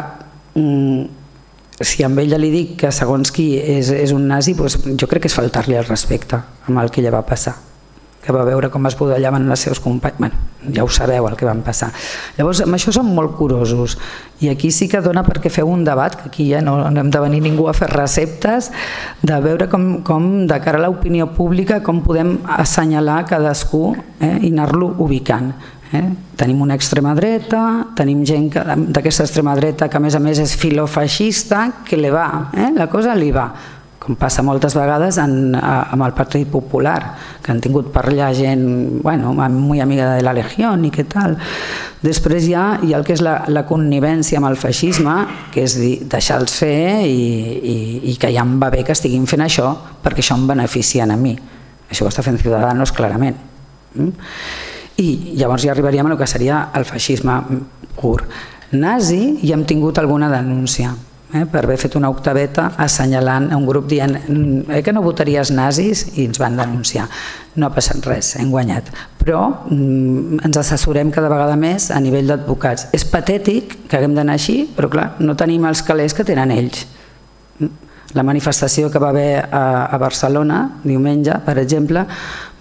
mm, si amb ella li dic que segons qui és, és un nazi, doncs jo crec que és faltar-li el respecte amb el que ella va passar que va veure com es budellaven els seus companys, bueno, ja ho sabeu el que van passar. Llavors, amb això som molt curosos i aquí sí que dona perquè feu un debat, que aquí ja no, no hem de venir ningú a fer receptes, de veure com, com de cara a l'opinió pública, com podem assenyalar cadascú eh, i anar-lo ubicant. Eh? Tenim una extrema dreta, tenim gent d'aquesta extrema dreta que a més a més és filofeixista, que li va, eh? la cosa li va, com passa moltes vegades en, amb el Partit Popular, que han tingut per allà gent, bueno, amiga de la Legió i què tal. Després hi ha, el que és la, la connivència amb el feixisme, que és deixar-los fer i, i, i que ja em va bé que estiguin fent això perquè això em beneficia a mi. Això ho està fent Ciudadanos clarament. Mm? I llavors ja arribaríem a el que seria el feixisme pur. Nazi i hem tingut alguna denúncia eh, per haver fet una octaveta assenyalant un grup dient eh, que no votaries nazis i ens van denunciar. No ha passat res, hem guanyat. Però mm, ens assessorem cada vegada més a nivell d'advocats. És patètic que haguem d'anar així, però clar, no tenim els calés que tenen ells. La manifestació que va haver a, a Barcelona, diumenge, per exemple,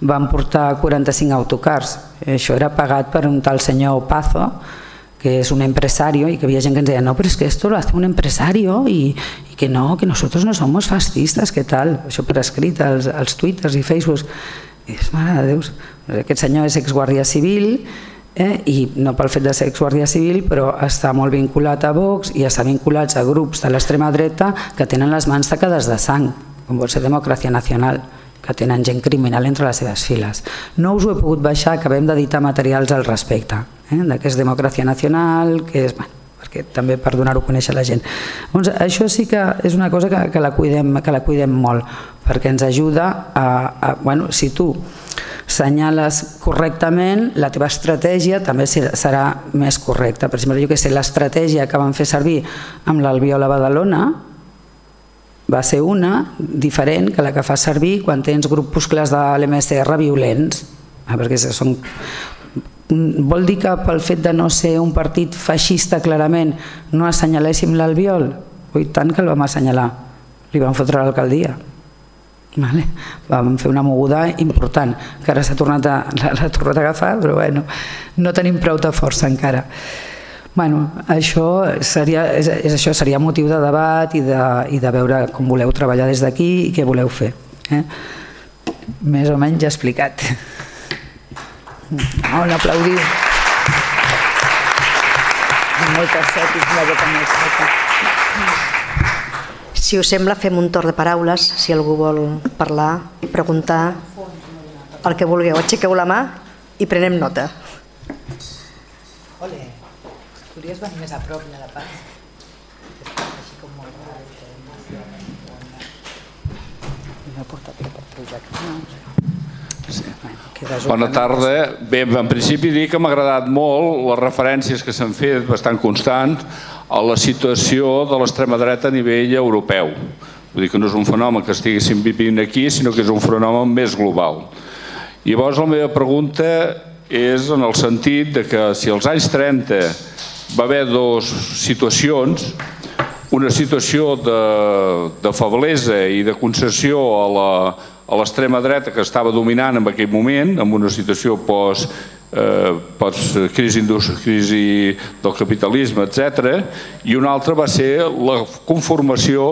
van portar 45 autocars. Això era pagat per un tal senyor Pazo, que és un empresario i que havia gent que ens deia no, però és que esto lo hace un empresario i, i que no, que nosotros no somos fascistas, que tal? Això per escrit als, als twitters i facebooks. I dius, mare de Déu, aquest senyor és exguàrdia civil eh? i no pel fet de ser exguàrdia civil, però està molt vinculat a Vox i està vinculat a grups de l'extrema dreta que tenen les mans tacades de sang, com vol ser Democràcia Nacional que tenen gent criminal entre les seves files. No us ho he pogut baixar, acabem d'editar materials al respecte, eh? de què és democràcia nacional, que és... Bueno, perquè també per donar-ho a conèixer a la gent. Doncs això sí que és una cosa que, que, la, cuidem, que la cuidem molt, perquè ens ajuda a, a bueno, si tu senyales correctament, la teva estratègia també serà més correcta. Per exemple, jo que sé, l'estratègia que van fer servir amb l'Albiola Badalona, va ser una diferent que la que fa servir quan tens grupuscles de l'MSR violents, ah, perquè són vol dir que pel fet de no ser un partit feixista clarament no assenyaléssim l'Albiol? Ui, tant que el vam assenyalar. Li van fotre l'alcaldia. Vale? Vam fer una moguda important, que ara s'ha tornat, a, tornat a agafar, però bueno, no tenim prou de força encara. Bueno, això seria, és, és això seria motiu de debat i de, i de veure com voleu treballar des d'aquí i què voleu fer. Eh? Més o menys ja explicat. No, un aplaudir. Moltes ètics, mica més Si us sembla, fem un torn de paraules, si algú vol parlar, preguntar, el que vulgueu. Aixequeu la mà i prenem nota. Ole. Podries venir més a prop, de la Paz? Així com molt No he portat el projecte. Sí. Bona tarda. Bé, en principi dir que m'ha agradat molt les referències que s'han fet bastant constants a la situació de l'extrema dreta a nivell europeu. Vull dir que no és un fenomen que estiguéssim vivint aquí, sinó que és un fenomen més global. I llavors la meva pregunta és en el sentit de que si als anys 30 va haver dues situacions, una situació de, de feblesa i de concessió a la, a l'extrema dreta que estava dominant en aquell moment, amb una situació post, eh, post crisi, crisi del capitalisme, etc. I una altra va ser la conformació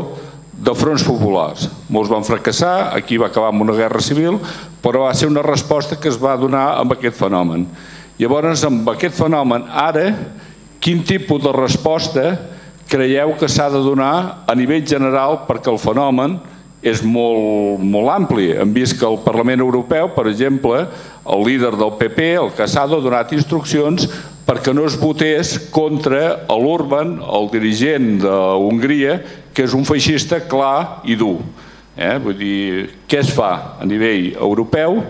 de fronts populars. Molts van fracassar, aquí va acabar amb una guerra civil, però va ser una resposta que es va donar amb aquest fenomen. Llavors, amb aquest fenomen, ara, Quin tipus de resposta creieu que s'ha de donar a nivell general perquè el fenomen és molt, molt ampli. Hem vist que el Parlament Europeu, per exemple, el líder del PP, el Casado, ha donat instruccions perquè no es votés contra l'Urban, el dirigent d'Hongria, que és un feixista clar i dur. Eh? Vull dir, què es fa a nivell europeu?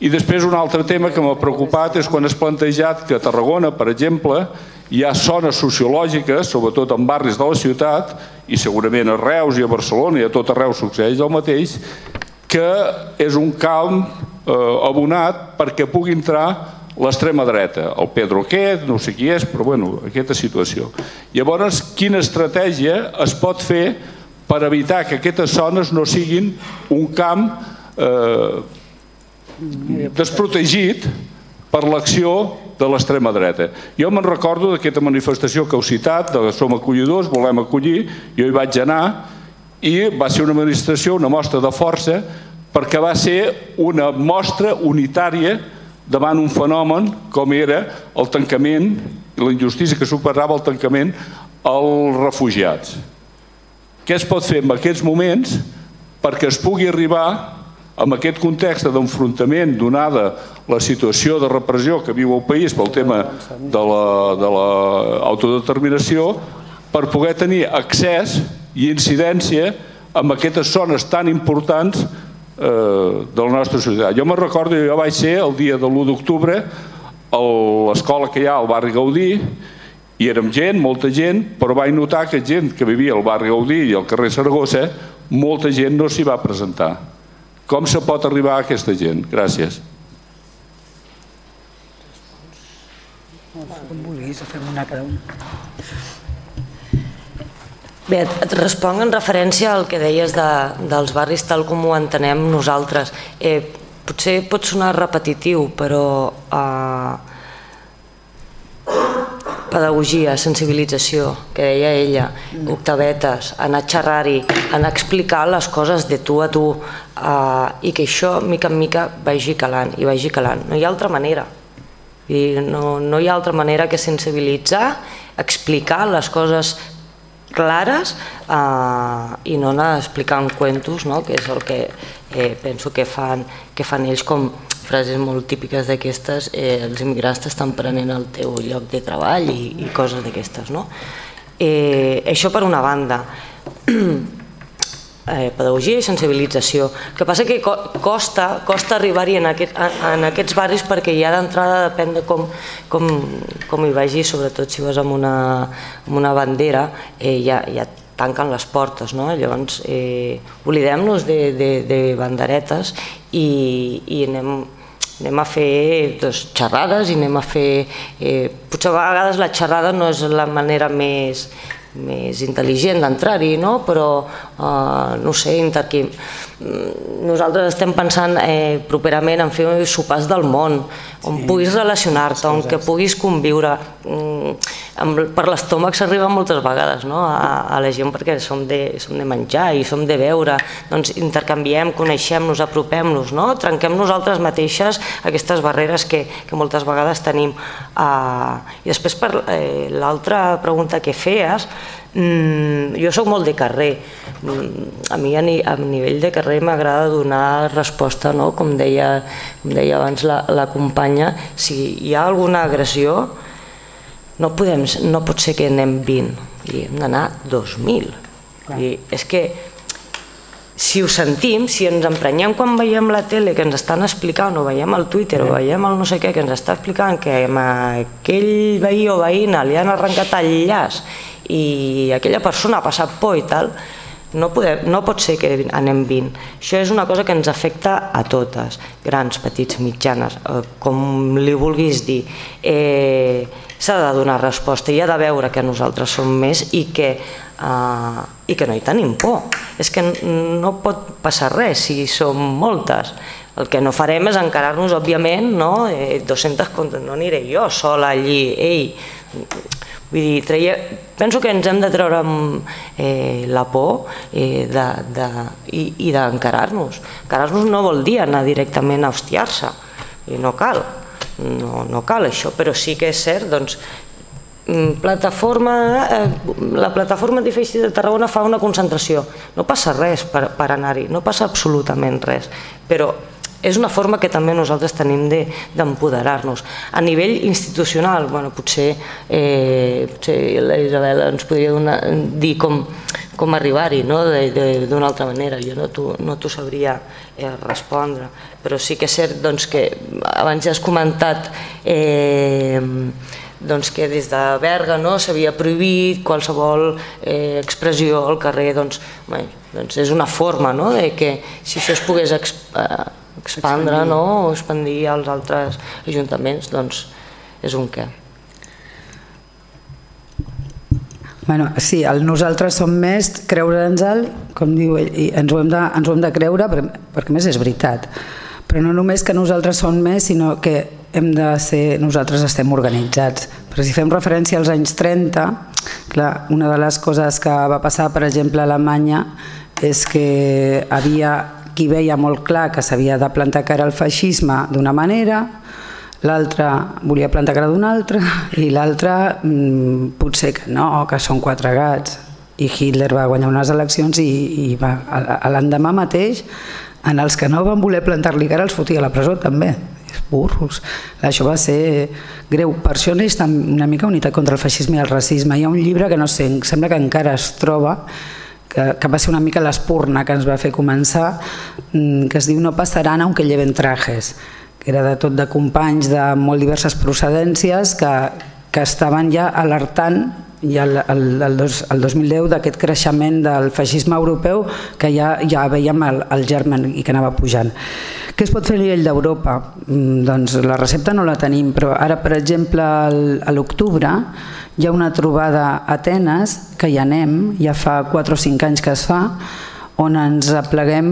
I després un altre tema que m'ha preocupat és quan has plantejat que a Tarragona, per exemple, hi ha zones sociològiques, sobretot en barris de la ciutat, i segurament a Reus i a Barcelona i a tot arreu succeeix el mateix, que és un camp eh, abonat perquè pugui entrar l'extrema dreta, el Pedro aquest, no sé qui és, però bueno, aquesta situació. Llavors, quina estratègia es pot fer per evitar que aquestes zones no siguin un camp eh, desprotegit per l'acció de l'extrema dreta. Jo me'n recordo d'aquesta manifestació que heu citat, de Som acollidors, volem acollir, jo hi vaig anar i va ser una manifestació, una mostra de força, perquè va ser una mostra unitària davant un fenomen com era el tancament, la injustícia que superava el tancament als refugiats. Què es pot fer en aquests moments perquè es pugui arribar amb aquest context d'enfrontament donada la situació de repressió que viu el país pel tema de l'autodeterminació la, per poder tenir accés i incidència en aquestes zones tan importants eh, de la nostra societat. Jo me recordo, jo vaig ser el dia de l'1 d'octubre a l'escola que hi ha al barri Gaudí i érem gent, molta gent, però vaig notar que gent que vivia al barri Gaudí i al carrer Saragossa, molta gent no s'hi va presentar. Com se pot arribar a aquesta gent? Gràcies. Com vulguis, fem una cada un. Bé, et responc en referència al que deies de, dels barris tal com ho entenem nosaltres. Eh, potser pot sonar repetitiu, però eh, pedagogia, sensibilització, que deia ella, octavetes, anar a xerrar-hi, anar a explicar les coses de tu a tu eh, i que això, mica en mica, vagi calant i vagi calant. No hi ha altra manera. I no, no hi ha altra manera que sensibilitzar, explicar les coses clares eh, i no anar explicant cuentos, no? que és el que eh, penso que fan, que fan ells com frases molt típiques d'aquestes, eh, els immigrants t'estan prenent el teu lloc de treball i, i coses d'aquestes. No? Eh, això per una banda. eh, pedagogia i sensibilització. El que passa que costa, costa arribar-hi en, aquest, en aquests barris perquè ja d'entrada depèn de com, com, com hi vagi, sobretot si vas amb una, amb una bandera, eh, ja, ja tanquen les portes. No? Llavors, eh, oblidem-nos de, de, de banderetes i, i anem, anem a fer doncs, xerrades i anem a fer... Eh, potser a vegades la xerrada no és la manera més, més intel·ligent d'entrar-hi, no? però eh, no sé, interquim. Mm, nosaltres estem pensant eh, properament en fer sopars del món, on sí, puguis relacionar-te, on que puguis conviure. Mm, amb, per l'estómac s'arriba moltes vegades no? a, a la gent perquè som de, som de menjar i som de beure, doncs intercanviem, coneixem-nos, apropem-nos, no? trenquem nosaltres mateixes aquestes barreres que, que moltes vegades tenim. Uh, I després per eh, l'altra pregunta que feies, Mm, jo sóc molt de carrer. Mm, a mi a, ni, a nivell de carrer m'agrada donar resposta, no? com, deia, com deia abans la, la companya, si hi ha alguna agressió no, podem, no pot ser que anem 20 i hem d'anar 2.000. I és que si ho sentim, si ens emprenyem quan veiem la tele que ens estan explicant, o veiem el Twitter, o veiem el no sé què, que ens està explicant que a aquell veí o veïna li han arrencat el llaç i aquella persona ha passat por i tal, no, podem, no pot ser que anem 20. Això és una cosa que ens afecta a totes, grans, petits, mitjanes, eh, com li vulguis dir. Eh, S'ha de donar resposta i ha de veure que nosaltres som més i que uh, i que no hi tenim por. És que no pot passar res si som moltes. El que no farem és encarar-nos, òbviament, no? Eh, 200 contra... no aniré jo sola allí, ei, vull dir, treia... penso que ens hem de treure eh, la por eh, de, de, i, i d'encarar-nos. Encarar-nos no vol dir anar directament a hostiar-se, i no cal, no, no cal això, però sí que és cert doncs, plataforma, eh, la plataforma d'edificis de Tarragona fa una concentració. No passa res per, per anar-hi, no passa absolutament res, però és una forma que també nosaltres tenim d'empoderar-nos. De, a nivell institucional, bueno, potser, eh, potser la Isabel ens podria donar, dir com, com arribar-hi no? d'una altra manera, jo no t'ho no sabria eh, respondre, però sí que és cert doncs, que abans ja has comentat eh, doncs, que des de Berga no, s'havia prohibit qualsevol eh, expressió al carrer, doncs, bé, doncs és una forma no, de que si això es pogués exp eh, expandre no, o expandir als altres ajuntaments, doncs és un què. Bueno, sí, el nosaltres som més creure'ns-el, com diu ell, i ens ho hem de, ens ho hem de creure perquè, perquè més és veritat. Però no només que nosaltres som més, sinó que hem de ser, nosaltres estem organitzats. Però si fem referència als anys 30, clar, una de les coses que va passar, per exemple, a Alemanya, és que havia qui veia molt clar que s'havia de plantar cara al feixisme d'una manera, l'altre volia plantar cara d'una altra i l'altre mmm, potser que no, que són quatre gats i Hitler va guanyar unes eleccions i, i va, l'endemà mateix en els que no van voler plantar-li cara els fotia a la presó també burros. Això va ser greu. Per això neix una mica unitat contra el feixisme i el racisme. Hi ha un llibre que no sé, sembla que encara es troba, que, que va ser una mica l'espurna que ens va fer començar, mm, que es diu No passaran aunque lleven trajes, que era de tot de companys de molt diverses procedències que, que estaven ja alertant i el, el, el, dos, el 2010 d'aquest creixement del feixisme europeu que ja, ja veiem el, el germen i que anava pujant. Què es pot fer a nivell d'Europa? Mm, doncs la recepta no la tenim, però ara, per exemple, a l'octubre hi ha una trobada a Atenes, que hi anem, ja fa 4 o 5 anys que es fa, on ens apleguem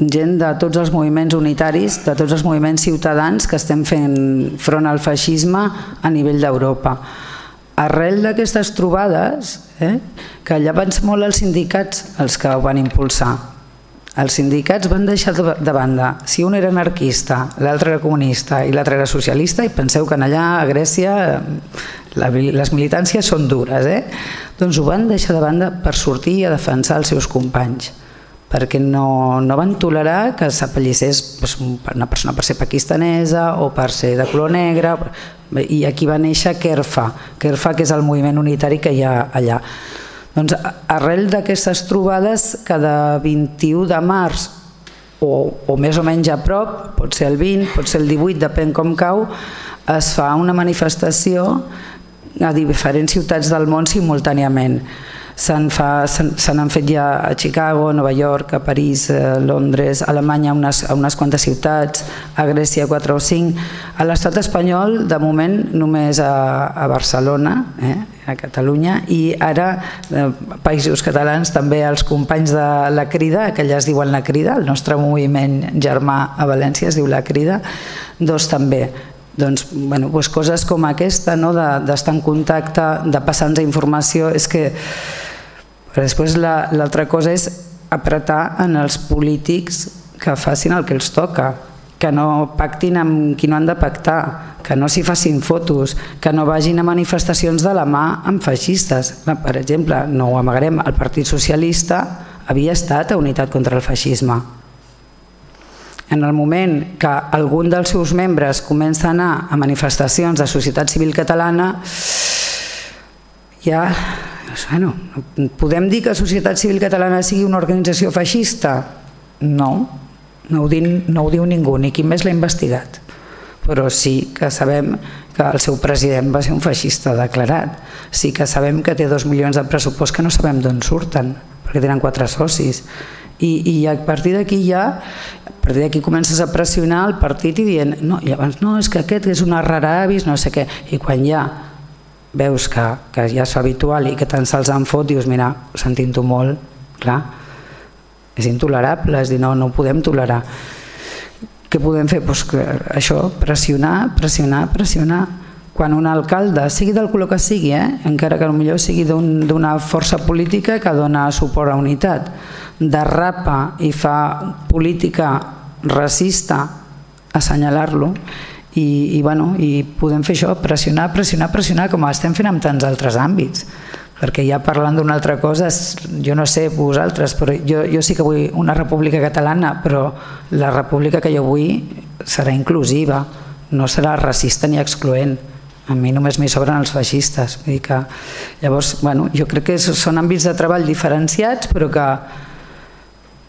gent de tots els moviments unitaris, de tots els moviments ciutadans que estem fent front al feixisme a nivell d'Europa. Arrel d'aquestes trobades, eh, que allà van ser molt els sindicats els que ho van impulsar, els sindicats van deixar de banda, si un era anarquista, l'altre era comunista i l'altre era socialista, i penseu que allà a Grècia les militàncies són dures, eh? doncs ho van deixar de banda per sortir a defensar els seus companys perquè no, no van tolerar que s'apellissés doncs, una persona per ser pakistanesa o per ser de color negre i aquí va néixer KERFA, KERFA que és el moviment unitari que hi ha allà. Doncs arrel d'aquestes trobades, cada 21 de març o, o més o menys a prop, pot ser el 20, pot ser el 18, depèn com cau, es fa una manifestació a diferents ciutats del món simultàniament. Se n'han fet ja a Chicago, a Nova York, a París, a Londres, a Alemanya, unes, a unes quantes ciutats, a Grècia 4 o 5. A l'estat espanyol, de moment, només a, a Barcelona, eh, a Catalunya, i ara, eh, països catalans, també els companys de la Crida, que ja es diuen la Crida, el nostre moviment germà a València es diu la Crida, dos també doncs, bueno, doncs coses com aquesta, no? d'estar de, en contacte, de passar-nos informació, és que però després l'altra la, cosa és apretar en els polítics que facin el que els toca, que no pactin amb qui no han de pactar, que no s'hi facin fotos, que no vagin a manifestacions de la mà amb feixistes. Per exemple, no ho amagarem, el Partit Socialista havia estat a Unitat contra el Feixisme. En el moment que algun dels seus membres comença a anar a manifestacions de societat civil catalana, ja bueno, podem dir que Societat Civil Catalana sigui una organització feixista? No, no ho, diu, no ho diu ningú, ni qui més l'ha investigat. Però sí que sabem que el seu president va ser un feixista declarat. Sí que sabem que té dos milions de pressupost que no sabem d'on surten, perquè tenen quatre socis. I, i a partir d'aquí ja a partir d'aquí comences a pressionar el partit i dient no, i abans no, és que aquest és un arraravis, no sé què, i quan ja veus que, que ja és habitual i que tant se'ls en fot, dius, mira, sentint-ho molt, clar, és intolerable, és dir, no, no ho podem tolerar. Què podem fer? Pues que això, pressionar, pressionar, pressionar. Quan un alcalde, sigui del color que sigui, eh? encara que millor sigui d'una un, força política que dona suport a unitat, derrapa i fa política racista, assenyalar-lo, i, i, bueno, i podem fer això, pressionar, pressionar, pressionar, com estem fent en tants altres àmbits perquè ja parlant d'una altra cosa, jo no sé vosaltres, però jo, jo sí que vull una república catalana, però la república que jo vull serà inclusiva, no serà racista ni excloent. A mi només m'hi sobren els feixistes. Vull dir que, llavors, bueno, jo crec que són àmbits de treball diferenciats, però que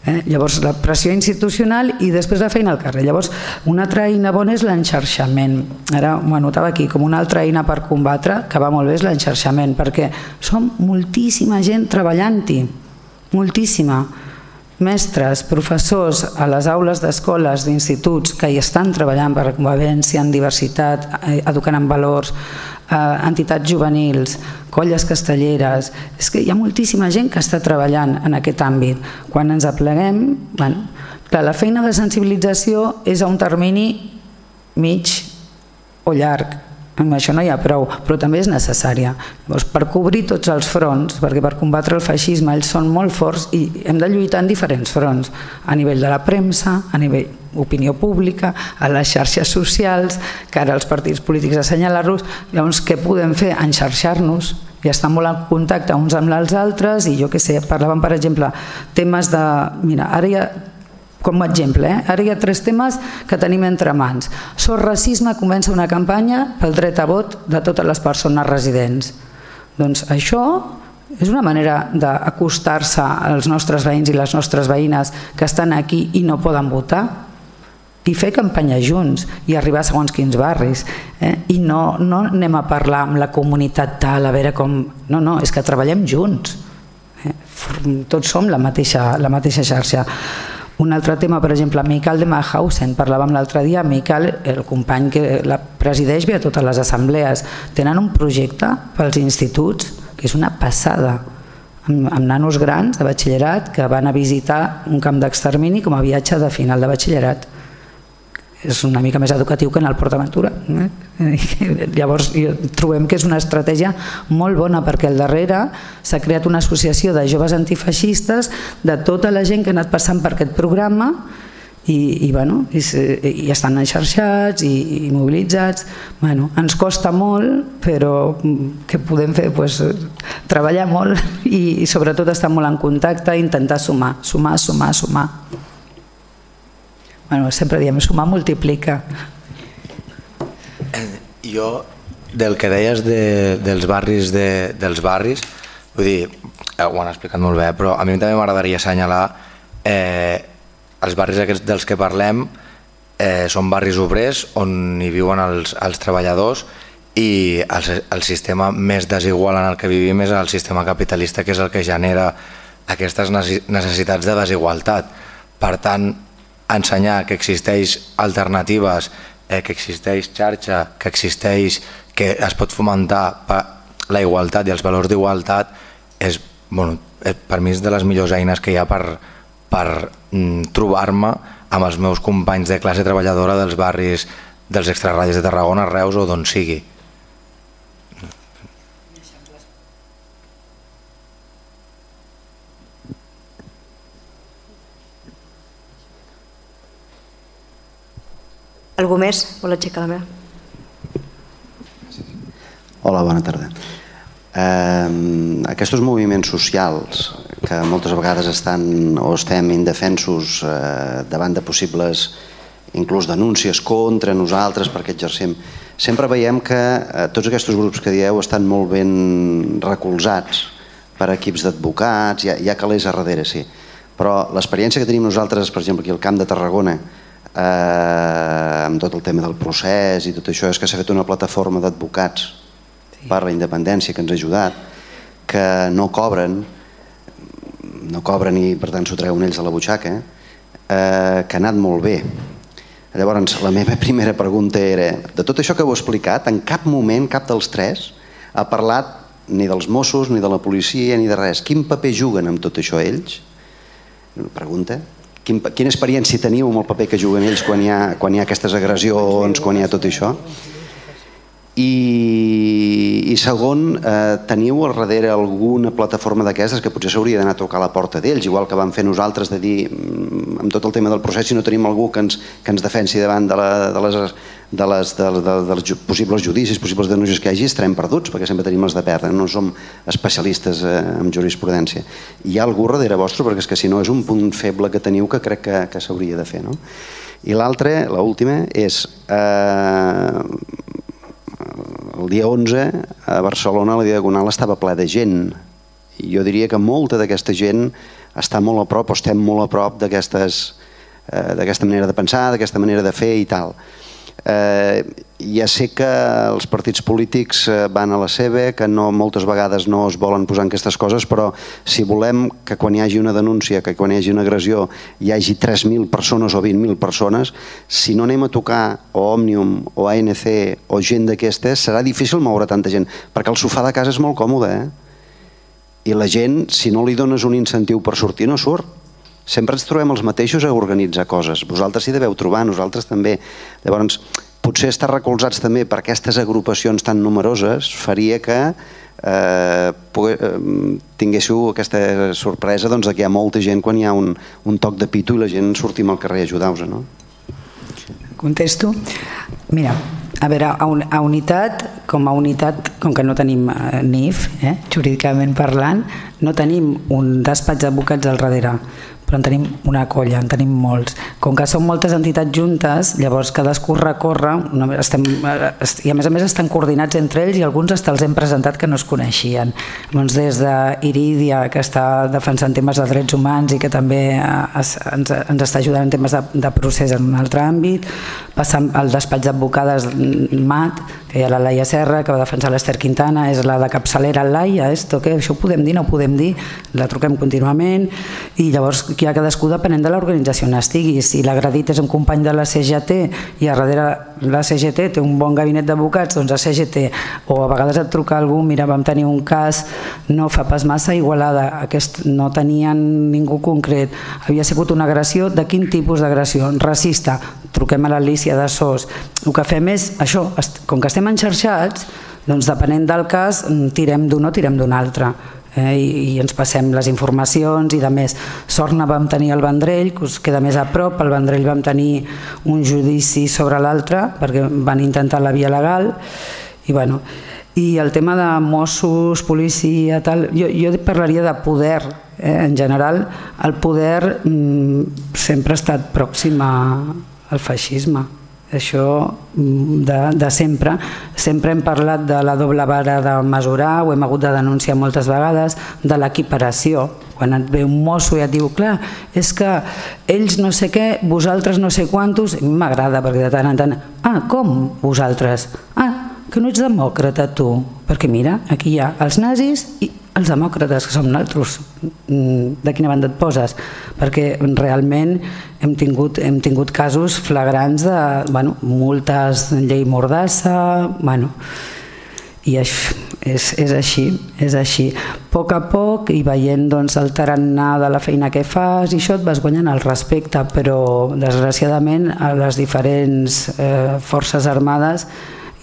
Eh? Llavors, la pressió institucional i després la feina al carrer. Llavors, una altra eina bona és l'enxarxament. Ara m'ho anotava aquí, com una altra eina per combatre, que va molt bé, és l'enxarxament, perquè som moltíssima gent treballant-hi, moltíssima. Mestres, professors a les aules d'escoles, d'instituts que hi estan treballant per la convivència en diversitat, eh, educant en valors, eh, entitats juvenils, colles castelleres, és que hi ha moltíssima gent que està treballant en aquest àmbit. Quan ens apleguem, bueno, clar, la feina de sensibilització és a un termini mig o llarg, amb això no hi ha prou, però també és necessària. Llavors, per cobrir tots els fronts, perquè per combatre el feixisme ells són molt forts i hem de lluitar en diferents fronts, a nivell de la premsa, a nivell opinió pública, a les xarxes socials, que ara els partits polítics assenyalar-los, llavors què podem fer? Enxarxar-nos i estar molt en contacte uns amb els altres i jo que sé, parlàvem per exemple temes de, mira, ara ha com a exemple, eh? ara hi ha tres temes que tenim entre mans. Sort racisme comença una campanya pel dret a vot de totes les persones residents. Doncs això és una manera d'acostar-se als nostres veïns i les nostres veïnes que estan aquí i no poden votar i fer campanya junts i arribar a segons quins barris eh? i no, no anem a parlar amb la comunitat tal a veure com... no, no, és que treballem junts eh? tots som la mateixa, la mateixa xarxa un altre tema, per exemple, Miquel de Mahausen, parlàvem l'altre dia, Miquel, el company que la presideix ve a totes les assemblees, tenen un projecte pels instituts que és una passada, amb, amb nanos grans de batxillerat que van a visitar un camp d'extermini com a viatge de final de batxillerat és una mica més educatiu que en el PortAventura. Eh? Llavors trobem que és una estratègia molt bona perquè al darrere s'ha creat una associació de joves antifeixistes de tota la gent que ha anat passant per aquest programa i, i, bueno, i, i estan enxarxats i, i mobilitzats. Bueno, ens costa molt, però què podem fer? Pues, treballar molt i, i sobretot estar molt en contacte i intentar sumar, sumar, sumar, sumar. Bueno, sempre diem sumar multiplica. Jo, del que deies de, dels barris, de, dels barris, vull dir, eh, ho han explicat molt bé, però a mi també m'agradaria assenyalar eh, els barris aquests dels que parlem eh, són barris obrers on hi viuen els, els treballadors i el, el sistema més desigual en el que vivim és el sistema capitalista que és el que genera aquestes necessitats de desigualtat. Per tant, ensenyar que existeix alternatives, eh, que existeix xarxa, que existeix, que es pot fomentar la igualtat i els valors d'igualtat és, bueno, per mi és de les millors eines que hi ha per, per mm, trobar-me amb els meus companys de classe treballadora dels barris dels extrarradis de Tarragona, Reus o d'on sigui. Algú més vol aixecar la mà? Hola, bona tarda. Eh, aquests moviments socials que moltes vegades estan o estem indefensos eh, davant de possibles inclús denúncies contra nosaltres perquè exercem sempre veiem que eh, tots aquests grups que dieu estan molt ben recolzats per equips d'advocats, hi, hi ha calés a darrere, sí. Però l'experiència que tenim nosaltres, per exemple, aquí al Camp de Tarragona, eh, amb tot el tema del procés i tot això, és que s'ha fet una plataforma d'advocats sí. per la independència que ens ha ajudat, que no cobren, no cobren i per tant s'ho treuen ells a la butxaca, eh, que ha anat molt bé. Llavors, la meva primera pregunta era, de tot això que heu explicat, en cap moment, cap dels tres, ha parlat ni dels Mossos, ni de la policia, ni de res. Quin paper juguen amb tot això ells? Una pregunta. Quin, quina experiència teniu amb el paper que juguen ells quan hi ha, quan hi ha aquestes agressions, quan hi ha tot això? I, i segon, eh, teniu al darrere alguna plataforma d'aquestes que potser s'hauria d'anar a tocar a la porta d'ells, igual que vam fer nosaltres de dir, mm, amb tot el tema del procés, si no tenim algú que ens, que ens defensi davant de, la, de les de les, de, de, dels possibles judicis, possibles denúncies que hi hagi, estarem perduts, perquè sempre tenim els de perdre, no som especialistes eh, en jurisprudència. Hi ha algú darrere vostre, perquè és que si no és un punt feble que teniu que crec que, que s'hauria de fer. No? I l'altre, l'última, és eh, el dia 11 a Barcelona la Diagonal estava ple de gent. Jo diria que molta d'aquesta gent està molt a prop o estem molt a prop eh, d'aquesta manera de pensar, d'aquesta manera de fer i tal. Eh, ja sé que els partits polítics eh, van a la seva, que no, moltes vegades no es volen posar en aquestes coses, però si volem que quan hi hagi una denúncia, que quan hi hagi una agressió hi hagi 3.000 persones o 20.000 persones, si no anem a tocar o Òmnium o ANC o gent d'aquestes, serà difícil moure tanta gent, perquè el sofà de casa és molt còmode, eh? I la gent, si no li dones un incentiu per sortir, no surt sempre ens trobem els mateixos a organitzar coses. Vosaltres s'hi deveu trobar, nosaltres també. Llavors, potser estar recolzats també per aquestes agrupacions tan numeroses faria que eh, eh, tinguéssiu aquesta sorpresa doncs, que hi ha molta gent quan hi ha un, un toc de pito i la gent sortim al carrer a ajudar-vos. No? Contesto? Mira, a veure, a unitat, com a unitat, com que no tenim eh, NIF, eh, jurídicament parlant, no tenim un despatx d'advocats al darrere però en tenim una colla, en tenim molts. Com que són moltes entitats juntes, llavors cadascú recorre, estem, i a més a més estan coordinats entre ells i alguns hasta els hem presentat que no es coneixien. Doncs des d'Iridia, que està defensant temes de drets humans i que també es, ens, ens està ajudant en temes de, de procés en un altre àmbit, passant al despatx d'advocades MAT, que hi ha la Laia Serra, que va defensar l'Ester Quintana, és la de capçalera Laia, esto, que això ho podem dir, no ho podem dir, la truquem contínuament, i llavors hi ha cadascú depenent de l'organització on estigui. Si l'agredit és un company de la CGT i a darrere la CGT té un bon gabinet d'advocats, doncs a CGT, o a vegades et truca algú, mira, vam tenir un cas no fa pas massa Igualada, aquest no tenien ningú concret, havia sigut una agressió, de quin tipus d'agressió? Racista, truquem a l'Alicia de SOS. El que fem és això, com que estem enxarxats, doncs depenent del cas tirem d'un o tirem d'un altre eh, i, i ens passem les informacions i de més. Sorna vam tenir el Vendrell, que us queda més a prop, el Vendrell vam tenir un judici sobre l'altre perquè van intentar la via legal i bueno, i el tema de Mossos, policia, tal, jo, jo parlaria de poder, eh? en general el poder mm, sempre ha estat pròxim al feixisme això mm, de, de sempre. Sempre hem parlat de la doble vara de mesurar, ho hem hagut de denunciar moltes vegades, de l'equiparació. Quan et ve un mosso i et diu, clar, és que ells no sé què, vosaltres no sé quantos, m'agrada perquè de tant en tant, ah, com vosaltres? Ah, que no ets demòcrata tu? Perquè mira, aquí hi ha els nazis i els demòcrates, que som nosaltres. Mm, de quina banda et poses? Perquè realment hem tingut, hem tingut casos flagrants de bueno, multes, llei mordassa, bueno, i això és, és així, és així. A poc a poc i veient doncs, el tarannà de la feina que fas i això et vas guanyant el respecte, però desgraciadament a les diferents eh, forces armades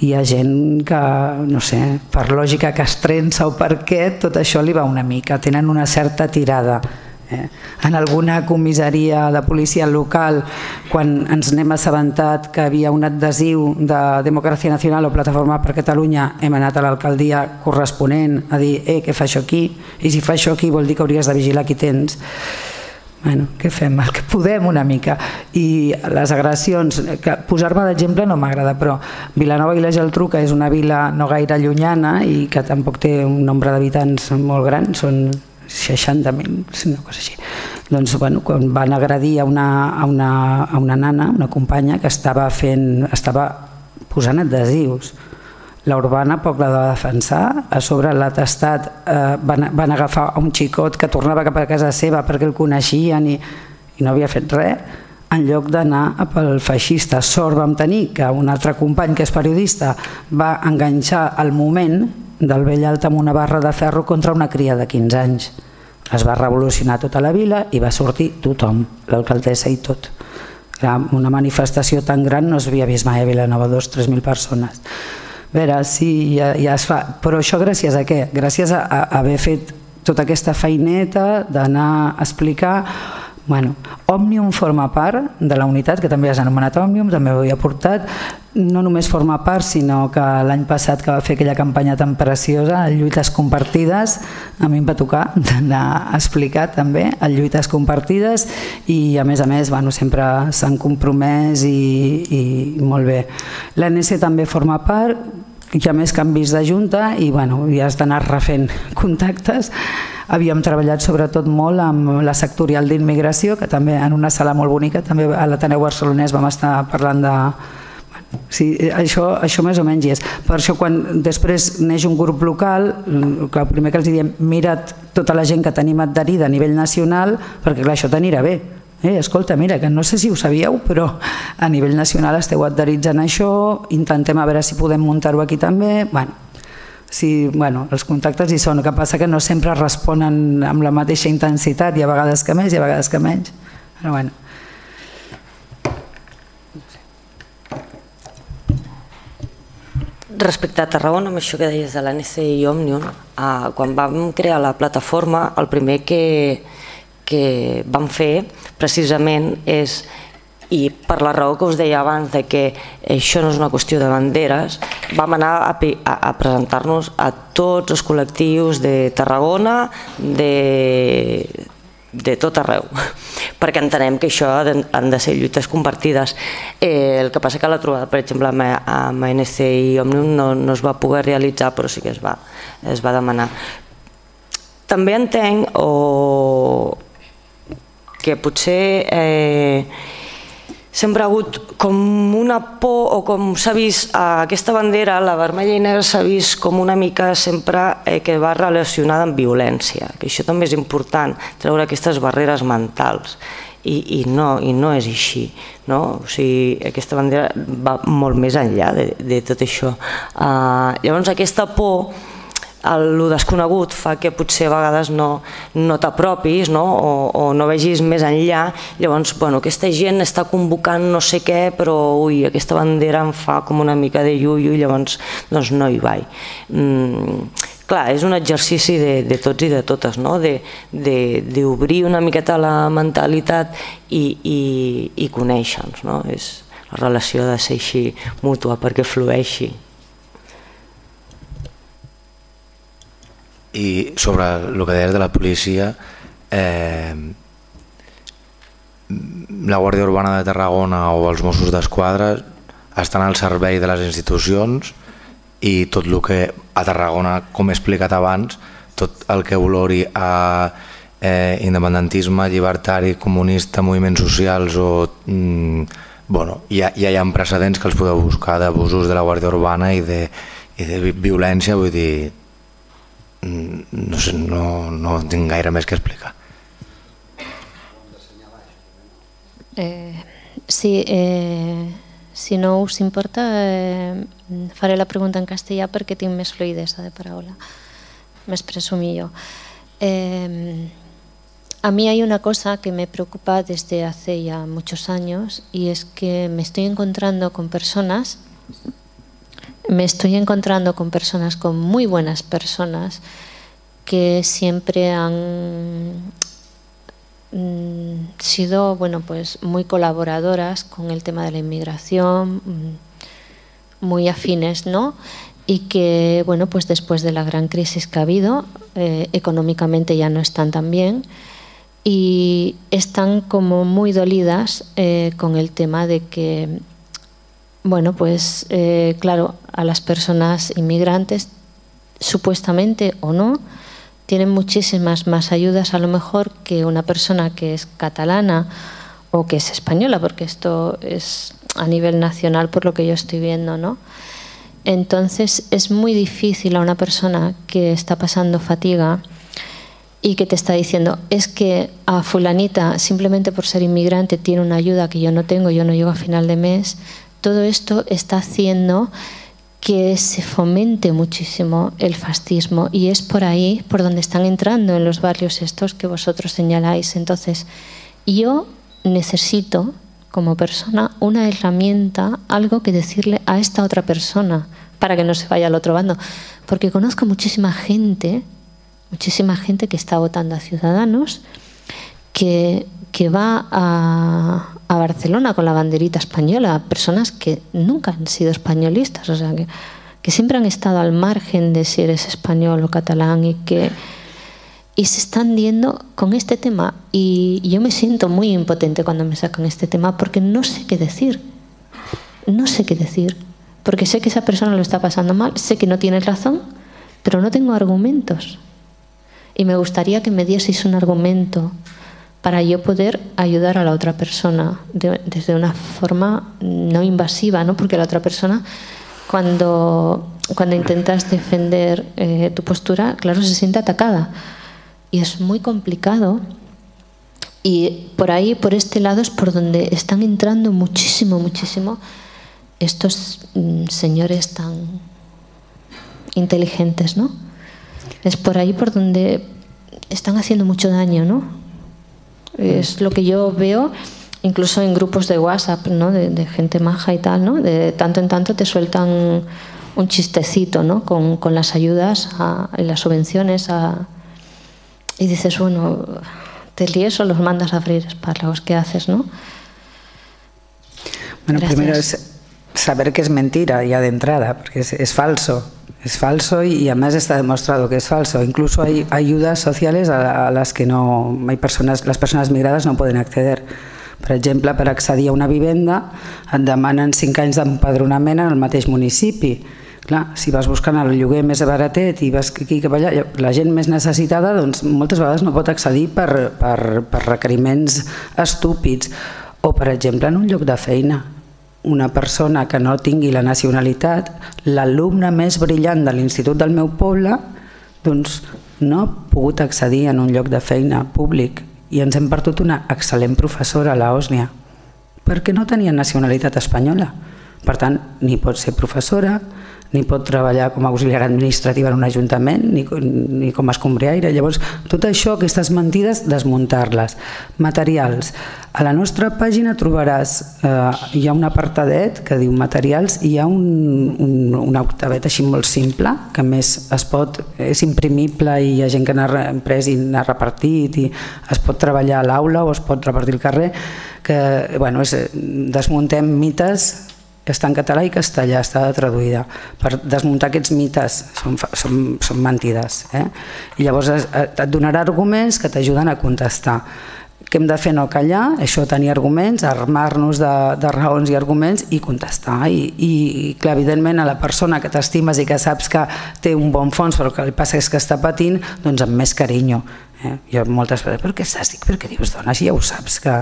hi ha gent que, no sé, per lògica castrensa o per què, tot això li va una mica, tenen una certa tirada Eh? En alguna comissaria de policia local, quan ens n'hem assabentat que havia un adhesiu de Democràcia Nacional o Plataforma per Catalunya, hem anat a l'alcaldia corresponent a dir eh, què fa això aquí? I si fa això aquí vol dir que hauries de vigilar qui tens. Bueno, què fem? El que podem una mica. I les agressions, posar-me d'exemple no m'agrada, però Vilanova i la Geltrú, que és una vila no gaire llunyana i que tampoc té un nombre d'habitants molt gran, són 60.000, una cosa així. Doncs, bueno, quan van agredir a una, a, una, a una nana, una companya, que estava fent, estava posant adhesius. La urbana poc la de defensar, a sobre l'atestat eh, van, van agafar un xicot que tornava cap a casa seva perquè el coneixien i, i no havia fet res, en lloc d'anar pel feixista. Sort vam tenir que un altre company que és periodista va enganxar el moment del vell alt amb una barra de ferro contra una cria de 15 anys. Es va revolucionar tota la vila i va sortir tothom, l'alcaldessa i tot. Era una manifestació tan gran no s'havia vist mai a Vilanova, dos, tres mil persones. Veure, sí, ja, ja es fa, però això gràcies a què? Gràcies a, a haver fet tota aquesta feineta d'anar a explicar Bueno, Òmnium forma part de la unitat, que també has anomenat Òmnium, també ho havia portat, no només forma part, sinó que l'any passat que va fer aquella campanya tan preciosa, el Lluites Compartides, a mi em va tocar d'anar a explicar també el Lluites Compartides i a més a més bueno, sempre s'han compromès i, i molt bé. L'ANC també forma part, hi ha més canvis de junta i bueno, ja has d'anar refent contactes Havíem treballat sobretot molt amb la sectorial d'immigració, que també en una sala molt bonica, també a l'Ateneu Barcelonès vam estar parlant de, Sí, això, això més o menys és. Per això quan després neix un grup local, el primer que els diem, mira't tota la gent que tenim adherida a nivell nacional, perquè clar, això t'anirà bé. Eh, escolta, mira, que no sé si ho sabíeu, però a nivell nacional esteu adherits en això, intentem a veure si podem muntar-ho aquí també. Bueno, si, bueno, els contactes hi són, el que passa que no sempre responen amb la mateixa intensitat, i a vegades que més i a vegades que menys. Però bueno. Respecte a Tarragona, amb això que deies de l'ANC i Òmnium, eh, quan vam crear la plataforma, el primer que, que vam fer precisament és i per la raó que us deia abans de que això no és una qüestió de banderes, vam anar a, a, a presentar-nos a tots els col·lectius de Tarragona, de, de tot arreu, perquè entenem que això han de ser lluites compartides. Eh, el que passa que la trobada, per exemple, amb, amb ANC i Òmnium no, no es va poder realitzar, però sí que es va, es va demanar. També entenc o que potser eh, sempre ha hagut com una por o com s'ha vist eh, aquesta bandera, la vermella i negra s'ha vist com una mica sempre eh, que va relacionada amb violència, que això també és important, treure aquestes barreres mentals i, i, no, i no és així. No? O sigui, aquesta bandera va molt més enllà de, de tot això. Uh, llavors aquesta por el, desconegut fa que potser a vegades no, no t'apropis no? O, o no vegis més enllà, llavors bueno, aquesta gent està convocant no sé què, però ui, aquesta bandera em fa com una mica de lluio i llavors doncs no hi vaig. Mm, clar, és un exercici de, de tots i de totes, no? d'obrir una miqueta la mentalitat i, i, i conèixer-nos. No? És la relació de ser així mútua perquè flueixi. I sobre el que deies de la policia, eh, la Guàrdia Urbana de Tarragona o els Mossos d'Esquadra estan al servei de les institucions i tot el que a Tarragona, com he explicat abans, tot el que olori a eh, independentisme, llibertari, comunista, moviments socials o... Mm, bueno, ja, ja hi ha precedents que els podeu buscar d'abusos de la Guàrdia Urbana i de, i de violència, vull dir, no, sé, no, no tinc gaire que explicar. Eh, sí, eh, si no us importa, eh, la pregunta en castellà perquè tinc més fluidesa de paraula, m'expreso millor. Eh, A mí hay una cosa que me preocupa desde hace ya muchos años y es que me estoy encontrando con personas, me estoy encontrando con personas, con muy buenas personas, que siempre han mm, sido bueno, pues muy colaboradoras con el tema de la inmigración, mm, muy afines, ¿no? Y que, bueno, pues después de la gran crisis que ha habido, eh, económicamente ya no están tan bien y están como muy dolidas eh, con el tema de que, bueno, pues eh, claro, a las personas inmigrantes, supuestamente o no, tienen muchísimas más ayudas a lo mejor que una persona que es catalana o que es española, porque esto es a nivel nacional por lo que yo estoy viendo, ¿no? Entonces es muy difícil a una persona que está pasando fatiga, y que te está diciendo, es que a fulanita, simplemente por ser inmigrante, tiene una ayuda que yo no tengo, yo no llego a final de mes, todo esto está haciendo que se fomente muchísimo el fascismo y es por ahí por donde están entrando en los barrios estos que vosotros señaláis. Entonces, yo necesito como persona una herramienta, algo que decirle a esta otra persona para que no se vaya al otro bando, porque conozco muchísima gente muchísima gente que está votando a Ciudadanos, que, va a, Barcelona con la banderita española, personas que nunca han sido españolistas, o sea, que, siempre han estado al margen de si eres español o catalán y que y se están viendo con este tema. Y yo me siento muy impotente cuando me sacan este tema porque no sé qué decir, no sé qué decir, porque sé que esa persona lo está pasando mal, sé que no tiene razón, pero no tengo argumentos. Y me gustaría que me dieseis un argumento para yo poder ayudar a la otra persona de, desde una forma no invasiva, ¿no? porque la otra persona, cuando, cuando intentas defender eh, tu postura, claro, se siente atacada. Y es muy complicado. Y por ahí, por este lado, es por donde están entrando muchísimo, muchísimo estos mm, señores tan inteligentes, ¿no? Es por ahí por donde están haciendo mucho daño, ¿no? Es lo que yo veo incluso en grupos de WhatsApp, ¿no? De, gente maja y tal, ¿no? De tanto en tanto te sueltan un chistecito, ¿no? Con, con las ayudas, a, las subvenciones, a... y dices, bueno, te líes o los mandas a freír espárragos, ¿qué haces, no? Bueno, Gracias. primero es saber que es mentira ya de entrada, porque es, es falso. Es falso y, y, además está demostrado que es falso. Incluso hay ayudas sociales a, a las que no hay personas, las personas migradas no poden acceder. Per exemple, per accedir a una vivenda et demanen 5 anys d'empadronament en el mateix municipi. Clar, si vas buscant el lloguer més baratet i vas aquí cap allà, la gent més necessitada doncs, moltes vegades no pot accedir per, per, per requeriments estúpids o, per exemple, en un lloc de feina una persona que no tingui la nacionalitat, l'alumne més brillant de l'institut del meu poble, doncs no ha pogut accedir en un lloc de feina públic i ens hem perdut una excel·lent professora a l'Òsnia perquè no tenia nacionalitat espanyola. Per tant, ni pot ser professora, ni pot treballar com a auxiliar administrativa en un ajuntament, ni, ni com a escombriaire. Llavors, tot això, aquestes mentides, desmuntar-les. Materials. A la nostra pàgina trobaràs, eh, hi ha un apartadet que diu materials i hi ha un, un, un octavet així molt simple, que més es pot, és imprimible i hi ha gent que n'ha pres i n'ha repartit i es pot treballar a l'aula o es pot repartir al carrer, que bueno, és, desmuntem mites està en català i castellà, està traduïda, per desmuntar aquests mites, són, són, són mentides. Eh? I llavors et donarà arguments que t'ajuden a contestar. Què hem de fer? No callar, això tenir arguments, armar-nos de, de raons i arguments i contestar. I, i clar, evidentment, a la persona que t'estimes i que saps que té un bon fons, però que li passa és que està patint, doncs amb més carinyo. Eh? Jo moltes vegades, però què estàs dic? Perquè dius, dona, si ja ho saps, que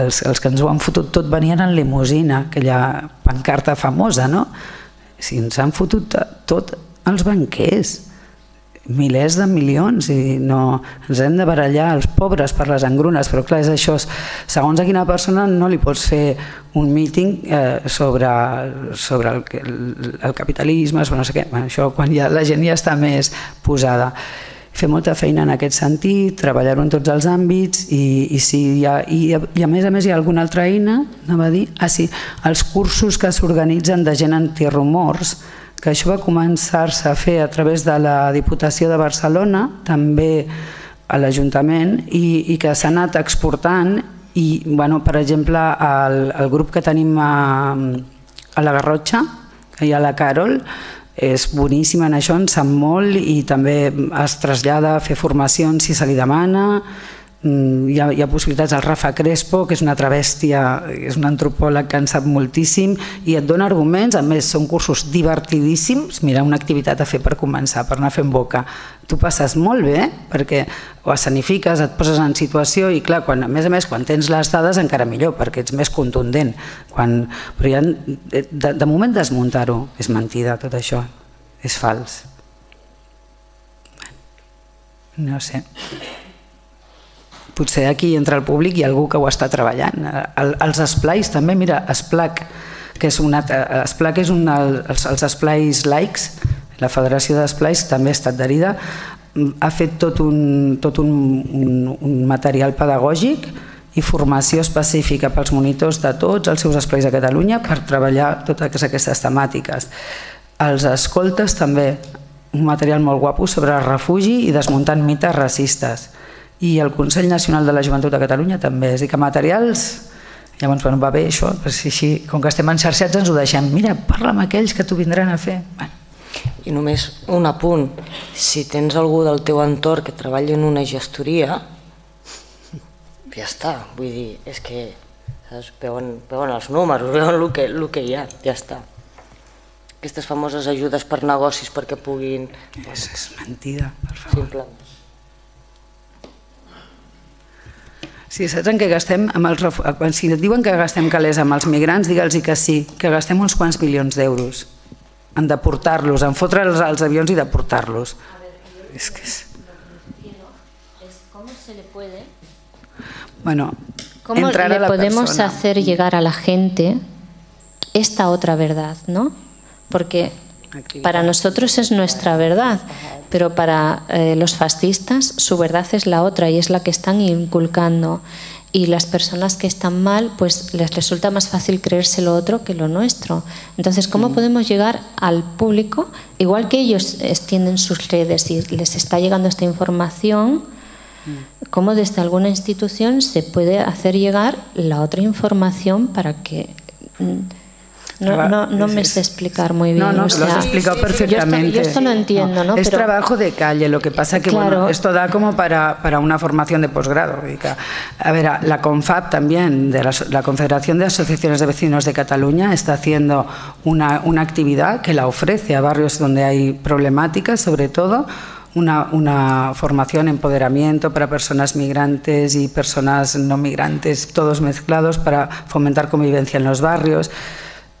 els, els que ens ho han fotut tot venien en limusina, aquella pancarta famosa, no? si ens han fotut tot els banquers milers de milions i no ens hem de barallar els pobres per les engrunes, però clar, és això, segons a quina persona no li pots fer un míting eh, sobre, sobre el, el, el capitalisme, sobre no sé què, això quan ja la gent ja està més posada. Fer molta feina en aquest sentit, treballar-ho en tots els àmbits i, i, si hi ha, i, i a més a més hi ha alguna altra eina, anava a dir, ah, sí, els cursos que s'organitzen de gent antirumors, que això va començar-se a fer a través de la Diputació de Barcelona, també a l'Ajuntament, i, i que s'ha anat exportant i, bueno, per exemple, el, el grup que tenim a, a la Garrotxa, que hi ha la Carol, és boníssim en això, en sap molt i també es trasllada a fer formacions si se li demana, hi ha, hi ha possibilitats, el Rafa Crespo, que és una altra bèstia, és un antropòleg que en sap moltíssim i et dona arguments, a més són cursos divertidíssims, mira, una activitat a fer per començar, per anar fent boca. Tu passes molt bé, perquè ho escenifiques, et poses en situació i clar, quan, a més a més, quan tens les dades encara millor, perquè ets més contundent. Quan, però ja, de, de moment desmuntar-ho és mentida, tot això, és fals. No sé potser aquí entre el públic hi ha algú que ho està treballant. El, els esplais també, mira, Esplac, que és una, Esplac és un dels els esplais laics, la Federació d'Esplais també ha estat adherida, ha fet tot un, tot un, un, un material pedagògic i formació específica pels monitors de tots els seus esplais a Catalunya per treballar totes aquestes temàtiques. Els escoltes també, un material molt guapo sobre el refugi i desmuntant mites racistes i el Consell Nacional de la Joventut de Catalunya també, és a dir, que materials llavors bueno, va bé això, però si així, com que estem enxarxats ens ho deixem, mira, parla amb aquells que t'ho vindran a fer bueno. i només un apunt si tens algú del teu entorn que treballa en una gestoria ja està, vull dir és que saps, veuen, veuen els números veuen el que, el que hi ha, ja està aquestes famoses ajudes per negocis perquè puguin... És, és mentida, per favor. Simplement. Sí, saps en què gastem? Amb els, si et diuen que gastem calés amb els migrants, digue'ls que sí, que gastem uns quants milions d'euros en deportar-los, en fotre els, els avions i deportar-los. És que és... Bueno, ¿Cómo le podemos persona? hacer llegar a la gente esta otra verdad, no? Porque para nosotros es nuestra verdad, pero para eh, los fascistas su verdad es la otra y es la que están inculcando. Y las personas que están mal, pues les resulta más fácil creerse lo otro que lo nuestro. Entonces, ¿cómo mm. podemos llegar al público? Igual que ellos extienden sus redes y les está llegando esta información, mm. ¿cómo desde alguna institución se puede hacer llegar la otra información para que mm, No, no, no me sé explicar muy bien. No, no, o sea, lo has explicado perfectamente. Yo esto, yo esto lo entiendo, ¿no? Es Pero, trabajo de calle, lo que pasa que claro, bueno, esto da como para, para una formación de posgrado. A ver, la CONFAP también, de la, la, Confederación de Asociaciones de Vecinos de Cataluña, está haciendo una, una actividad que la ofrece a barrios donde hay problemáticas, sobre todo, una, una, formación, empoderamiento para personas migrantes y personas no migrantes, todos mezclados para fomentar convivencia en los barrios.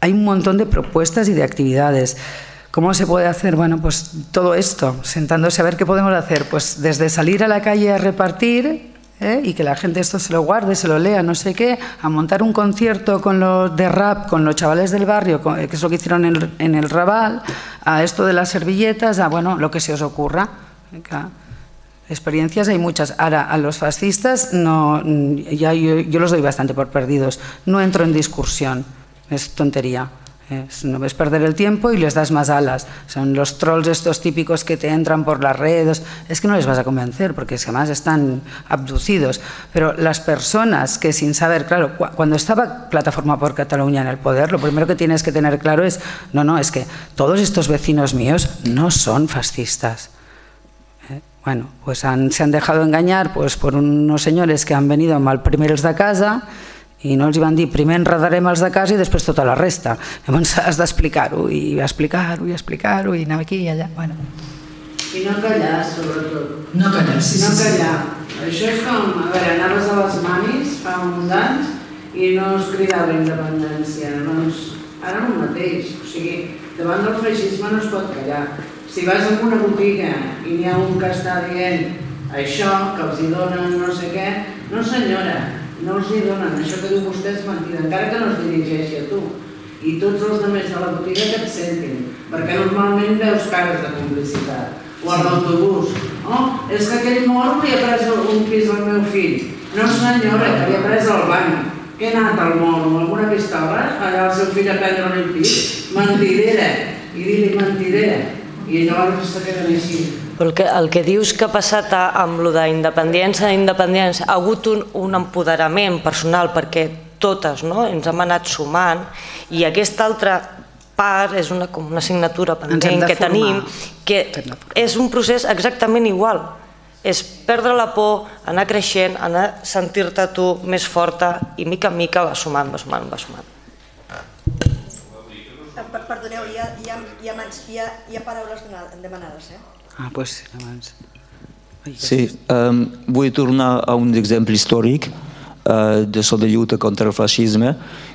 Hay un montón de propuestas y de actividades. ¿Cómo se puede hacer? Bueno, pues todo esto, sentándose a ver qué podemos hacer. Pues desde salir a la calle a repartir ¿eh? y que la gente esto se lo guarde, se lo lea, no sé qué, a montar un concierto con los de rap, con los chavales del barrio, que es lo que hicieron en en el Raval, a esto de las servilletas, a bueno, lo que se os ocurra. Experiencias hay muchas. Ahora, a los fascistas no, ya yo, yo los doy bastante por perdidos. No entro en discusión. Es tontería. No ves perder el tiempo y les das más alas. Son los trolls estos típicos que te entran por las redes. Es que no les vas a convencer porque es que además están abducidos. Pero las personas que sin saber, claro, cu cuando estaba Plataforma por Cataluña en el poder, lo primero que tienes que tener claro es, no, no, es que todos estos vecinos míos no son fascistas. Eh? Bueno, pues se han dejado engañar pues, por unos señores que han venido mal primeros de casa i no els van dir primer enredarem els de casa i després tota la resta. Llavors has d'explicar-ho i explicar-ho i explicar-ho i anar aquí i allà. Bueno. I no callar, sobretot. No callar, sí, no sí. callar. Això és com, a veure, anaves a les mamis fa uns anys i no es cridava independència, no es ara el mateix. O sigui, davant del feixisme no es pot callar. Si vas a una botiga i n'hi ha un que està dient això, que els hi donen no sé què, no senyora, no els hi donen, això que diu vostè és mentida, encara que no es dirigeixi a tu. I tots els altres de la botiga que et sentin, perquè normalment veus cares de publicitat. O a l'autobús. Oh, és que aquell mort li ha pres un pis al meu fill. No senyora, que li ha pres el banc. Què ha anat al món? Amb alguna pistola? Allà el seu fill a prendre un pis? Mentidera. I dir-li mentidera. I llavors se queden així. Però el que, el que dius que ha passat a, amb lo d'independència, independència, ha hagut un, un empoderament personal perquè totes no? ens hem anat sumant i aquesta altra part és una, com una assignatura pendent que tenim que és un procés exactament igual és perdre la por, anar creixent, anar sentir-te tu més forta i mica en mica va sumant, va sumant, va sumant. Perdoneu, hi ha, hi ha, hi ha, mans, hi ha, hi ha paraules demanades, eh? Ah, pues, abans. Sí, um, vull tornar a un exemple històric uh, de de lluita contra el feixisme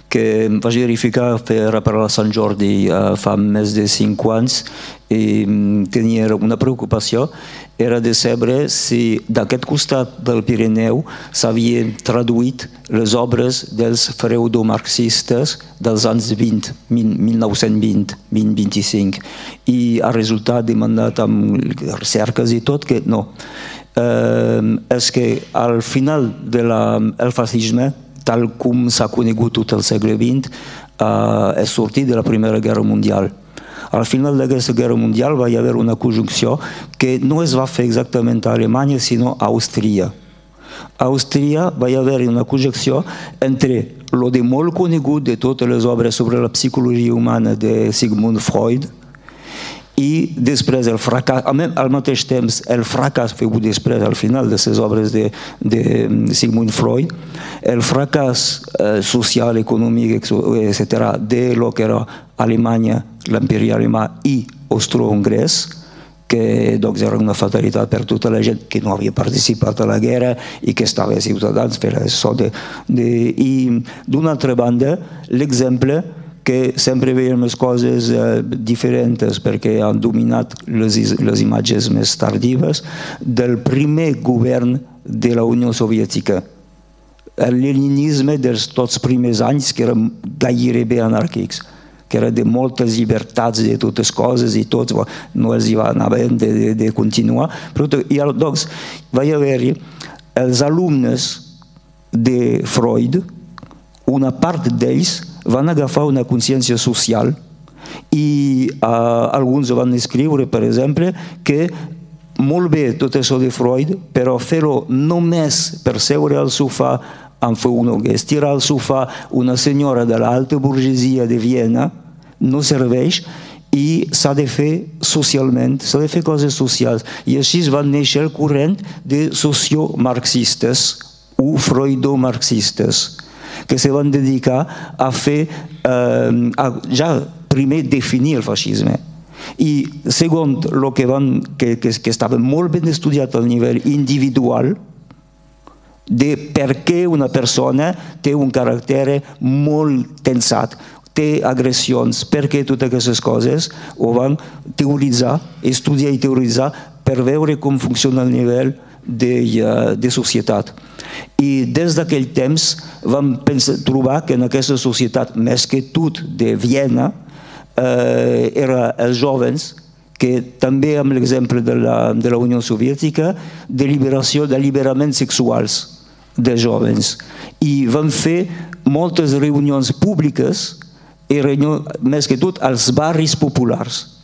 que vaig verificar per, la Sant Jordi uh, fa més de cinc anys i um, tenia una preocupació era de saber si d'aquest costat del Pirineu s'havien traduït les obres dels freudomarxistes dels anys 20, 1920-2025 i ha resultat demandat amb recerques i tot que no. Eh, és que al final del de fascisme, tal com s'ha conegut tot el segle XX, eh, és sortit de la Primera Guerra Mundial al final d'aquesta guerra mundial va haver una conjunció que no es va fer exactament a Alemanya, sinó a Àustria. A Àustria va haver una conjunció entre lo de molt conegut de totes les obres sobre la psicologia humana de Sigmund Freud, i després el fracàs, al mateix temps el fracàs feu després al final de les obres de, de Sigmund Freud, el fracàs eh, social, econòmic, etc. de lo que era Alemanya, l'imperi alemà i austro-hongrès, que doncs, era una fatalitat per tota la gent que no havia participat a la guerra i que estava ciutadans per això. De, de, I d'una altra banda, l'exemple que sempre veiem les coses eh, diferents perquè han dominat les, les imatges més tardives del primer govern de la Unió Soviètica. El leninisme dels tots primers anys, que eren gairebé anàrquics que era de moltes llibertats de totes coses i tots no els hi va anar bé de, de, de continuar. Però, I doncs va haver-hi els alumnes de Freud, una part d'ells van agafar una consciència social i uh, alguns van escriure, per exemple, que molt bé tot això de Freud, però fer-ho només per seure al sofà amb uno que estirar al sofà una senyora de l'alta burgesia de Viena no serveix i s'ha de fer socialment, s'ha de fer coses socials. I així va néixer el corrent de sociomarxistes o freudomarxistes que se van dedicar a fer, eh, a ja primer definir el feixisme i segon, el que, van, que, que, que estava molt ben estudiat al nivell individual, de per què una persona té un caràcter molt tensat, té agressions, perquè totes aquestes coses ho van teoritzar, estudiar i teoritzar per veure com funciona el nivell de, uh, de societat. I des d'aquell temps vam pensar, trobar que en aquesta societat, més que tot de Viena, eh, era els jovens que també amb l'exemple de, la, de la Unió Soviètica, de liberació, d'alliberament sexuals de jovens. I vam fer moltes reunions públiques i reunions, més que tot als barris populars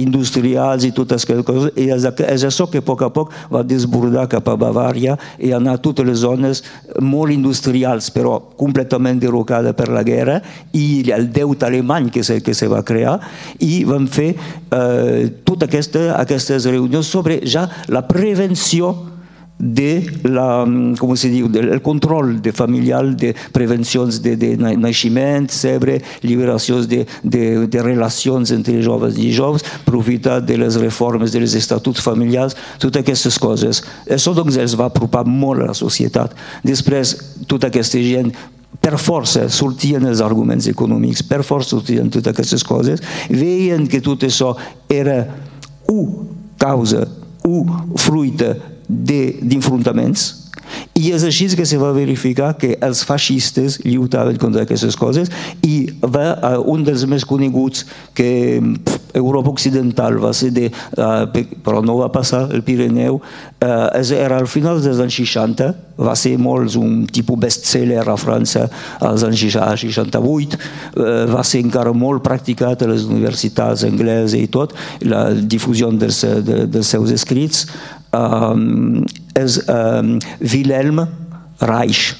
industrials i totes aquestes coses, i és, és això que a poc a poc va desbordar cap a Bavària i anar a totes les zones molt industrials, però completament derrocada per la guerra i el deute alemany que se, que se va crear, i van fer eh, totes aquesta, aquestes reunions sobre ja la prevenció de la, com se diu, del control de familiar, de prevencions de, de naixement, sebre, liberacions de, de, de relacions entre joves i joves, profitar de les reformes dels estatuts familiars, totes aquestes coses. Això doncs els va apropar molt a la societat. Després, tota aquesta gent per força sortien els arguments econòmics, per força sortien totes aquestes coses, veien que tot això era u causa, u fruita d'infrontaments, i és així que se va verificar que els feixistes lluitaven contra aquestes coses i va, uh, un dels més coneguts que pff, Europa Occidental va ser de, uh, però no va passar el Pirineu, uh, era al final dels anys 60, va ser molt un tipus bestseller a França als anys 68, uh, va ser encara molt practicat a les universitats angleses i tot, la difusió dels, de, dels seus escrits, um, és um, Wilhelm Reich.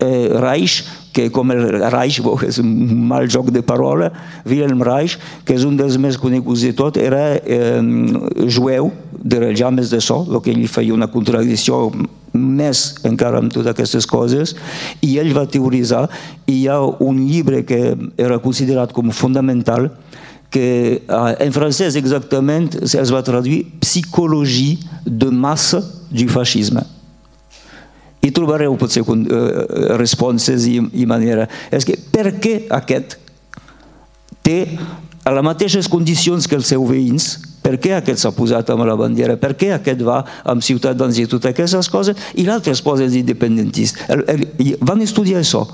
Eh, Reich, que com el Reich és un mal joc de parola, Wilhelm Reich, que és un dels més coneguts de tot, era eh, jueu, de ja més de so, el que ell feia una contradicció més encara amb totes aquestes coses, i ell va teoritzar, i hi ha un llibre que era considerat com fundamental, que en francès exactament es va traduir Psicologie de masse du fascisme. I trobareu potser responses i, i manera. És que per què aquest té a les mateixes condicions que els seus veïns, per què aquest s'ha posat amb la bandera, per què aquest va amb ciutadans i totes aquestes coses, i l'altre es posa independentista. Van estudiar això.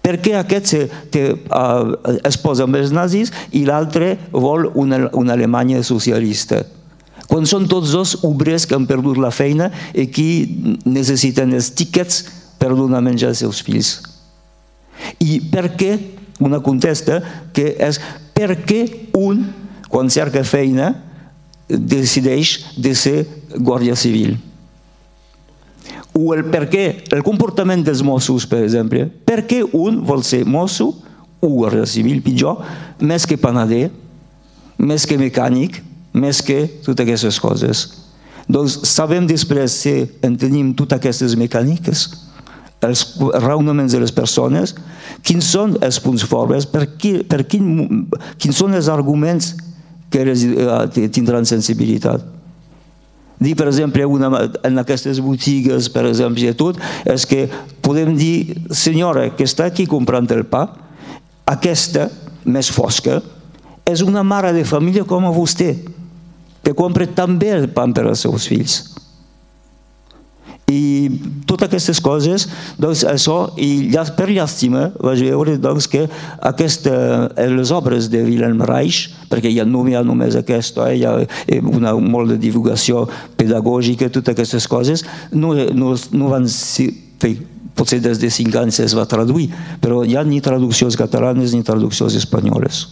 Per què aquest se, te, uh, es posa amb els nazis i l'altre vol una, una Alemanya socialista? quan són tots dos obrers que han perdut la feina i qui necessiten els tiquets per donar menjar als seus fills. I per què? Una contesta que és per què un, quan cerca feina, decideix de ser guàrdia civil. O el per què, el comportament dels Mossos, per exemple, per què un vol ser mosso o guàrdia civil, pitjor, més que panader, més que mecànic, més que totes aquestes coses. Doncs sabem després si entenem totes aquestes mecàniques, els raonaments de les persones, quins són els punts forts, per, qui, per quin, quins són els arguments que eh, tindran sensibilitat. Dir, per exemple, una, en aquestes botigues, per exemple, i tot, és que podem dir, senyora, que està aquí comprant el pa, aquesta, més fosca, és una mare de família com a vostè, que compra també el pa per als seus fills. I totes aquestes coses, doncs això, i per llàstima vaig veure doncs, que aquesta, les obres de Wilhelm Reich, perquè ja no hi ha només aquesta, eh, hi ha una molt de divulgació pedagògica, totes aquestes coses, no, no, no van ser, potser des de cinc anys es va traduir, però hi ha ni traduccions catalanes ni traduccions espanyoles.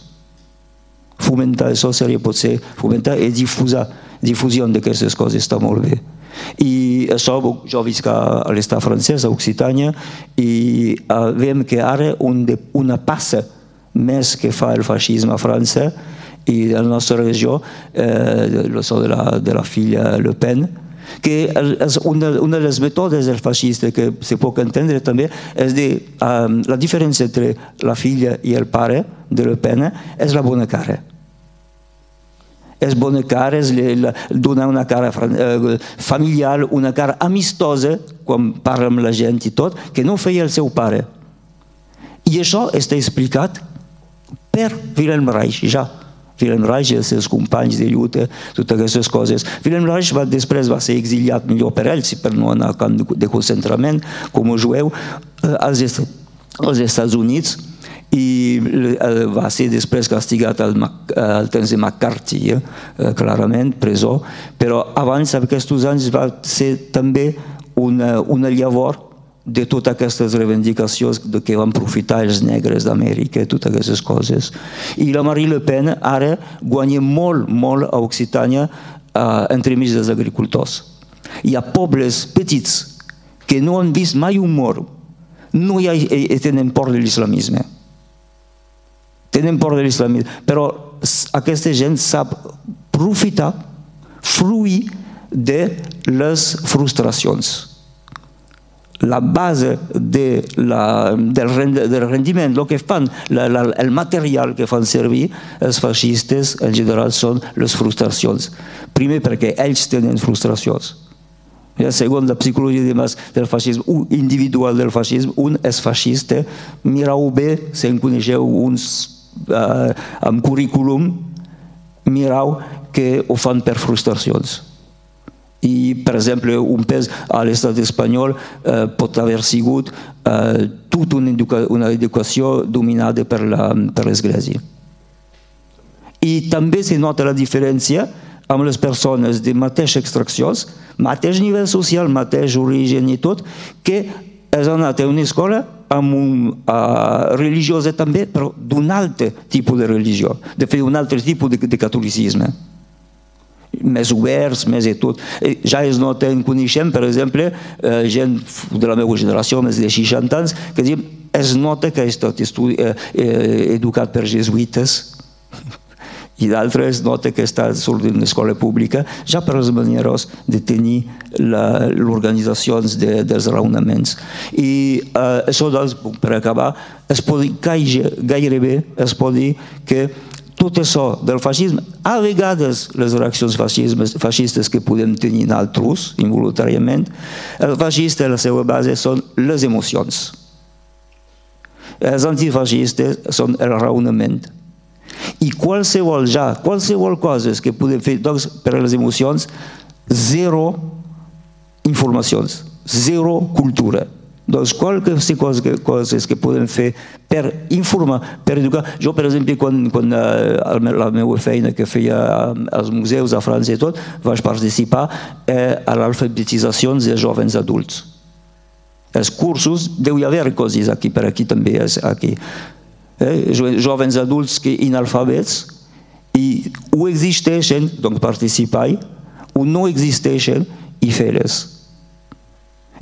Fomentar això seria potser fomentar i difusar difusió d'aquestes coses està molt bé i això jo visc a l'estat francès, a Occitània i veiem que ara un de, una passa més que fa el feixisme a França i a la nostra regió eh, de, la, de la filla Le Pen que és una, una de les mètodes del feixista que se pot entendre també és de, um, la diferència entre la filla i el pare de Le Pen és la bona cara és bona cara, és donar una cara eh, familiar, una cara amistosa, quan parla amb la gent i tot, que no feia el seu pare. I això està explicat per Wilhelm Reich, ja. Wilhelm Reich i els seus companys de lluita, totes aquestes coses. Wilhelm Reich va, després va ser exiliat millor per ell, per no anar a camp de concentrament com a jueu als, als Estats Units i eh, va ser després castigat al, al temps de McCarthy, eh, eh, clarament, presó, però abans d'aquests anys va ser també una, una llavor de totes aquestes reivindicacions de que van profitar els negres d'Amèrica, totes aquestes coses. I la Marie Le Pen ara guanya molt, molt a Occitània uh, entremig dels agricultors. Hi ha pobles petits que no han vist mai un mort, no hi ha, tenen por de l'islamisme tenen por de l'islamisme, però aquesta gent sap profitar, fruir de les frustracions. La base de la, del, del rendiment, el que fan, la, la, el material que fan servir els feixistes en general són les frustracions. Primer perquè ells tenen frustracions. Ja, segons la psicologia de mas del feixisme, un individual del feixisme, un és feixista, mirau bé, si coneixeu uns eh, amb currículum, mirau que ho fan per frustracions. I, per exemple, un pes a l'estat espanyol eh, pot haver sigut eh, tota una, educa una educació dominada per l'Església. I també se nota la diferència amb les persones de mateixa extraccions, mateix nivell social, mateix origen i tot, que has anat a una escola amb un, uh, religiosa també, però d'un altre tipus de religió, de fet un altre tipus de, de catolicisme. Més oberts, més i tot. Ja es nota, en coneixem, per exemple, eh, gent de la meva generació, més de 60 anys, que diuen, es nota que ha estat estudi, eh, eh, educat per jesuïtes, i d'altres nota que està sortint d'una escola pública ja per les maneres de tenir l'organització de, dels raonaments. I eh, això, doncs, per acabar, es pot dir gairebé es pot dir que tot això del feixisme, a vegades les reaccions feixistes que podem tenir en altres, involuntàriament, el feixista, la seva base són les emocions. Els antifeixistes són el raonament. I qualsevol ja, qualsevol cosa que podem fer doncs, per les emocions, zero informacions, zero cultura. Doncs qualques coses que, coses que podem fer per informar, per educar. Jo, per exemple, quan, quan uh, la meva feina que feia als museus a França i tot, vaig participar eh, a l'alfabetització de jovens adults. Els cursos, deu hi haver coses aquí, per aquí també, aquí eh, jovens adults que inalfabets i o existeixen, doncs participar o no existeixen i fer-les.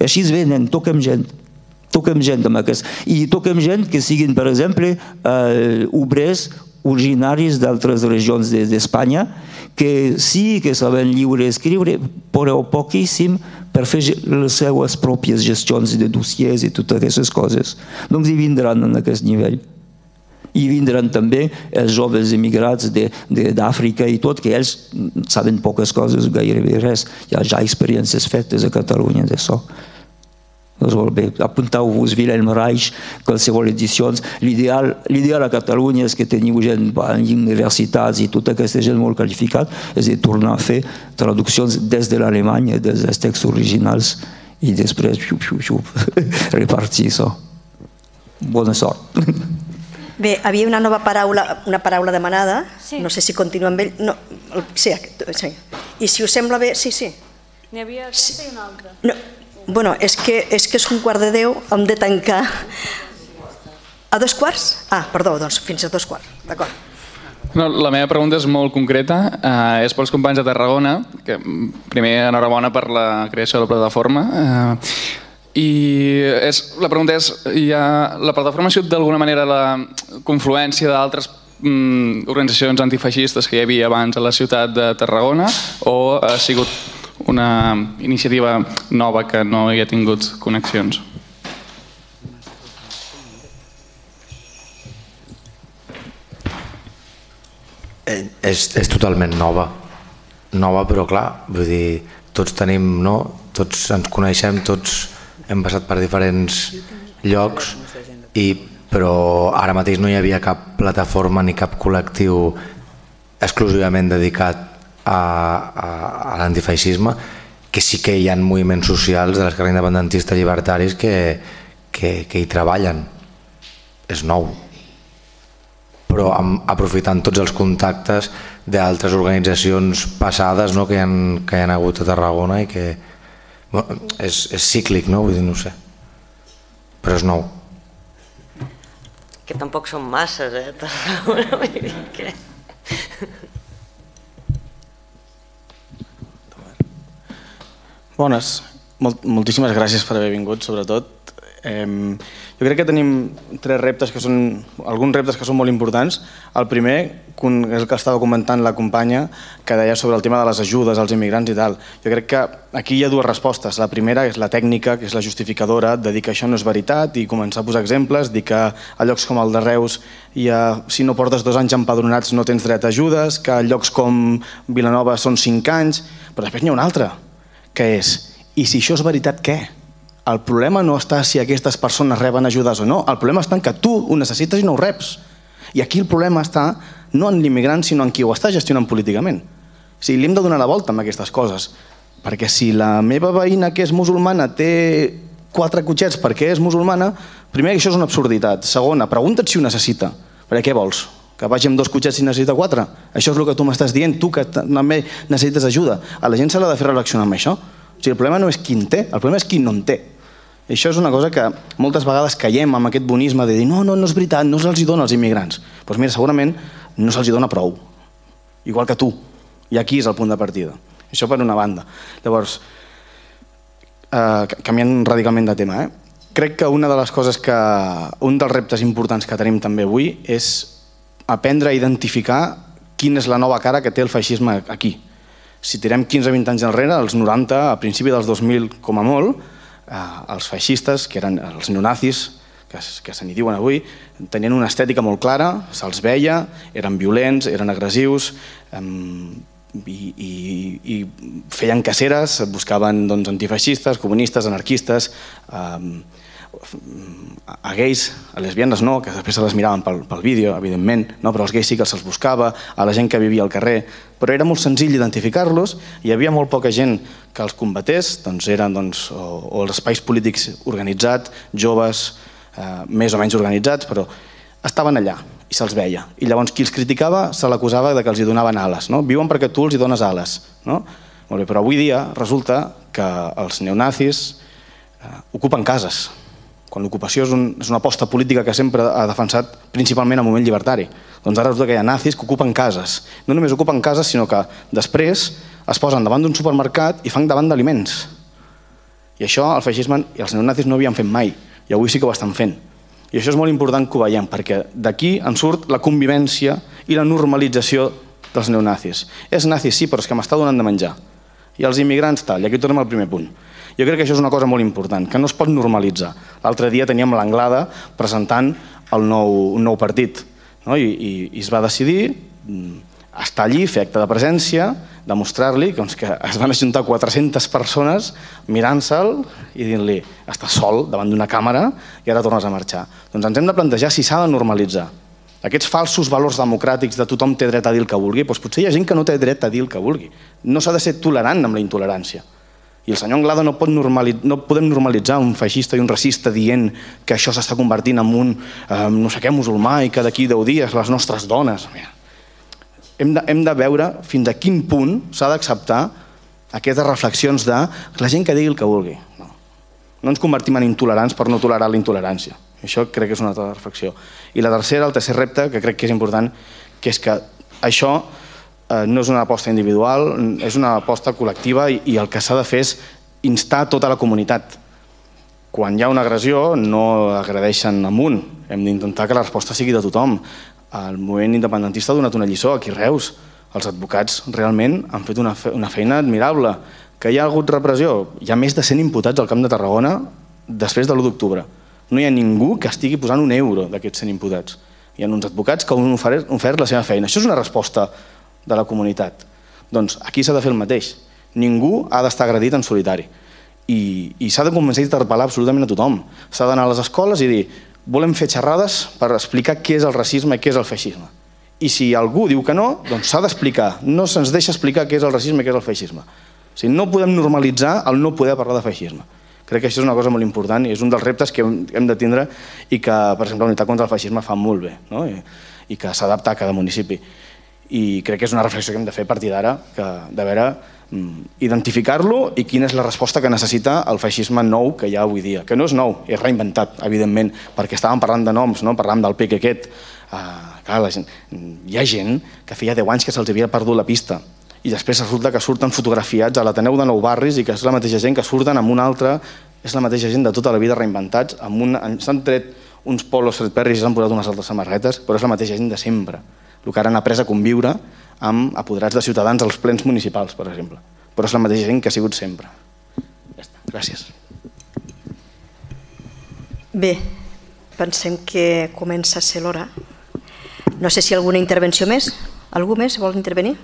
Així es venen, toquem gent. Toquem gent amb aquest. I toquem gent que siguin, per exemple, eh, obrers originaris d'altres regions d'Espanya, que sí que saben lliure escriure, però poquíssim per fer les seues pròpies gestions de dossiers i totes aquestes coses. Doncs hi vindran en aquest nivell i vindran també els joves emigrats d'Àfrica i tot, que ells saben poques coses, gairebé res. Hi ha ja experiències fetes a Catalunya d'això. Doncs molt bé, apuntau-vos Wilhelm Reich, qualsevol edicions. L'ideal a Catalunya és que teniu gent en universitats i tota aquesta gent molt qualificada, és de tornar a fer traduccions des de l'Alemanya, des dels textos originals, i després xup, xup, xup, repartir això. Bona sort. Bé, havia una nova paraula, una paraula demanada, sí. no sé si continua amb ell. No, sí, sí. I si us sembla bé, sí, sí. N'hi havia aquesta sí. i una altra. No, bueno, és que, és que és un quart de deu, hem de tancar. A dos quarts? Ah, perdó, doncs fins a dos quarts, d'acord. No, la meva pregunta és molt concreta, eh, és pels companys de Tarragona, que primer enhorabona per la creació de la plataforma. Eh, i és, la pregunta és, hi ha, la plataforma ha d'alguna manera la confluència d'altres mm, organitzacions antifeixistes que hi havia abans a la ciutat de Tarragona o ha sigut una iniciativa nova que no hi ha tingut connexions? Eh, és, és totalment nova. Nova, però clar, vull dir, tots tenim, no? Tots ens coneixem, tots hem passat per diferents llocs i però ara mateix no hi havia cap plataforma ni cap col·lectiu exclusivament dedicat a, a, a l'antifeixisme que sí que hi ha moviments socials de l'esquerra independentista llibertaris que, que, que hi treballen. És nou. Però amb, aprofitant tots els contactes d'altres organitzacions passades no, que, hi han, que hi ha hagut a Tarragona i que, És, és cíclic, no? Vull dir, no sé. Però és nou. Que tampoc són masses, eh? Vull dir que... Bones. Molt, moltíssimes gràcies per haver vingut, sobretot. Eh, jo crec que tenim tres reptes que són, alguns reptes que són molt importants. El primer és el que estava comentant la companya que deia sobre el tema de les ajudes als immigrants i tal. Jo crec que aquí hi ha dues respostes. La primera és la tècnica, que és la justificadora, de dir que això no és veritat i començar a posar exemples, dir que a llocs com el de Reus hi ha, si no portes dos anys empadronats no tens dret a ajudes, que a llocs com Vilanova són cinc anys, però després n'hi ha una altra, que és I si això és veritat, què? El problema no està si aquestes persones reben ajudes o no, el problema està en que tu ho necessites i no ho reps. I aquí el problema està no en l'immigrant, sinó en qui ho està gestionant políticament. O sigui, li hem de donar la volta amb aquestes coses. Perquè si la meva veïna que és musulmana té quatre cotxets perquè és musulmana, primer això és una absurditat. Segona, pregunta't si ho necessita. Perquè què vols? Que vagi amb dos cotxets i necessita quatre? Això és el que tu m'estàs dient, tu que també necessites ajuda. A la gent se l'ha de fer reflexionar amb això. O sigui, el problema no és qui en té, el problema és qui no en té. I això és una cosa que moltes vegades caiem amb aquest bonisme de dir no, no, no és veritat, no se'ls dona als immigrants. Doncs pues mira, segurament no se'ls dona prou. Igual que tu. I aquí és el punt de partida. Això per una banda. Llavors, eh, canviant radicalment de tema, eh? crec que una de les coses que... Un dels reptes importants que tenim també avui és aprendre a identificar quina és la nova cara que té el feixisme aquí. Si tirem 15-20 anys enrere, als 90, a principi dels 2000 com a molt, eh, els feixistes, que eren els neonazis, que, que se n'hi diuen avui, tenien una estètica molt clara, se'ls veia, eren violents, eren agressius, eh, i, i, i feien caceres, buscaven doncs, antifeixistes, comunistes, anarquistes, eh, a gais, a lesbianes no, que després se les miraven pel, pel vídeo, evidentment, no? però els gais sí que se'ls buscava, a la gent que vivia al carrer, però era molt senzill identificar-los, hi havia molt poca gent que els combatés, doncs eren doncs, o, o els espais polítics organitzats, joves, eh, més o menys organitzats, però estaven allà i se'ls veia. I llavors qui els criticava se l'acusava de que els hi donaven ales. No? Viuen perquè tu els hi dones ales. No? Molt bé, però avui dia resulta que els neonazis eh, ocupen cases, quan l'ocupació és, un, és una aposta política que sempre ha defensat principalment el moviment llibertari. Doncs ara resulta que hi ha nazis que ocupen cases. No només ocupen cases, sinó que després es posen davant d'un supermercat i fan davant d'aliments. I això el feixisme i els neonazis no havien fet mai, i avui sí que ho estan fent. I això és molt important que ho veiem, perquè d'aquí en surt la convivència i la normalització dels neonazis. És nazi, sí, però és que m'està donant de menjar. I els immigrants tal, i aquí tornem al primer punt. Jo crec que això és una cosa molt important, que no es pot normalitzar. L'altre dia teníem l'Anglada presentant el nou, un nou partit no? I, i, i es va decidir mm, estar allí, fer acte de presència, demostrar-li doncs, que es van ajuntar 400 persones mirant-se'l i dient-li estàs sol davant d'una càmera i ara tornes a marxar. Doncs ens hem de plantejar si s'ha de normalitzar aquests falsos valors democràtics de tothom té dret a dir el que vulgui, doncs potser hi ha gent que no té dret a dir el que vulgui. No s'ha de ser tolerant amb la intolerància. I el senyor Anglada no, pot no podem normalitzar un feixista i un racista dient que això s'està convertint en un eh, no sé què musulmà i que d'aquí 10 dies les nostres dones... Mira, hem, de, hem de veure fins a quin punt s'ha d'acceptar aquestes reflexions de la gent que digui el que vulgui. No. no ens convertim en intolerants per no tolerar la intolerància. Això crec que és una altra reflexió. I la tercera, el tercer repte, que crec que és important, que és que això no és una aposta individual, és una aposta col·lectiva i, i el que s'ha de fer és instar tota la comunitat. Quan hi ha una agressió no agradeixen amunt, hem d'intentar que la resposta sigui de tothom. El moviment independentista ha donat una lliçó aquí Reus. Els advocats realment han fet una, fe una feina admirable. Que hi ha hagut repressió? Hi ha més de 100 imputats al Camp de Tarragona després de l'1 d'octubre. No hi ha ningú que estigui posant un euro d'aquests 100 imputats. Hi ha uns advocats que han ofert la seva feina. Això és una resposta de la comunitat. Doncs aquí s'ha de fer el mateix. Ningú ha d'estar agredit en solitari. I, i s'ha de començar a interpel·lar absolutament a tothom. S'ha d'anar a les escoles i dir volem fer xerrades per explicar què és el racisme i què és el feixisme. I si algú diu que no, doncs s'ha d'explicar. No se'ns deixa explicar què és el racisme i què és el feixisme. O sigui, no podem normalitzar el no poder parlar de feixisme. Crec que això és una cosa molt important i és un dels reptes que hem de tindre i que, per exemple, la unitat contra el feixisme fa molt bé no? I, i que s'adapta a cada municipi i crec que és una reflexió que hem de fer a partir d'ara, de veure mm, identificar-lo i quina és la resposta que necessita el feixisme nou que hi ha avui dia, que no és nou, és reinventat, evidentment, perquè estàvem parlant de noms, no? parlant del PQQet, aquest. Uh, clar, la gent, hi ha gent que feia 10 anys que se'ls havia perdut la pista i després resulta que surten fotografiats a l'Ateneu de Nou Barris i que és la mateixa gent que surten amb una altra, és la mateixa gent de tota la vida reinventats, amb una, s'han tret uns polos Fred Perry i s'han posat unes altres samarretes, però és la mateixa gent de sempre el que ara han après a conviure amb apoderats de ciutadans als plens municipals, per exemple. Però és la mateixa gent que ha sigut sempre. Ja està. Gràcies. Bé, pensem que comença a ser l'hora. No sé si alguna intervenció més. Algú més vol intervenir?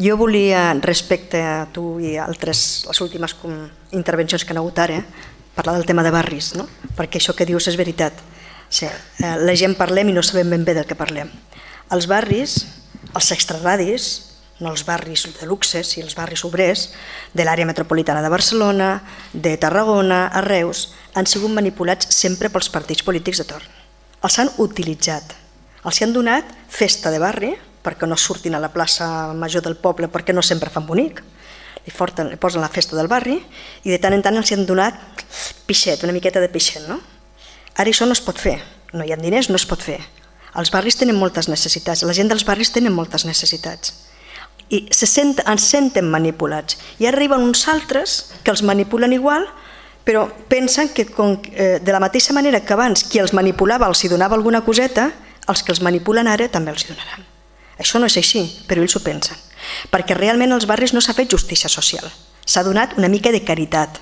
Jo volia, respecte a tu i altres, les últimes intervencions que han hagut ara, parlar del tema de barris, no? perquè això que dius és veritat. O sigui, eh, la gent parlem i no sabem ben bé del que parlem. Els barris, els extraradis, no els barris de luxe, sinó els barris obrers de l'àrea metropolitana de Barcelona, de Tarragona, a Reus, han sigut manipulats sempre pels partits polítics de torn. Els han utilitzat, els han donat festa de barri, perquè no surtin a la plaça major del poble perquè no sempre fan bonic, li, forten, li posen la festa del barri i de tant en tant els han donat pixet, una miqueta de pixet. No? Ara això no es pot fer, no hi ha diners, no es pot fer. Els barris tenen moltes necessitats, la gent dels barris tenen moltes necessitats i se sent, ens senten manipulats. I arriben uns altres que els manipulen igual, però pensen que com, eh, de la mateixa manera que abans qui els manipulava els hi donava alguna coseta, els que els manipulen ara també els hi donaran. Això no és així, però ells ho pensen. Perquè realment als barris no s'ha fet justícia social, s'ha donat una mica de caritat.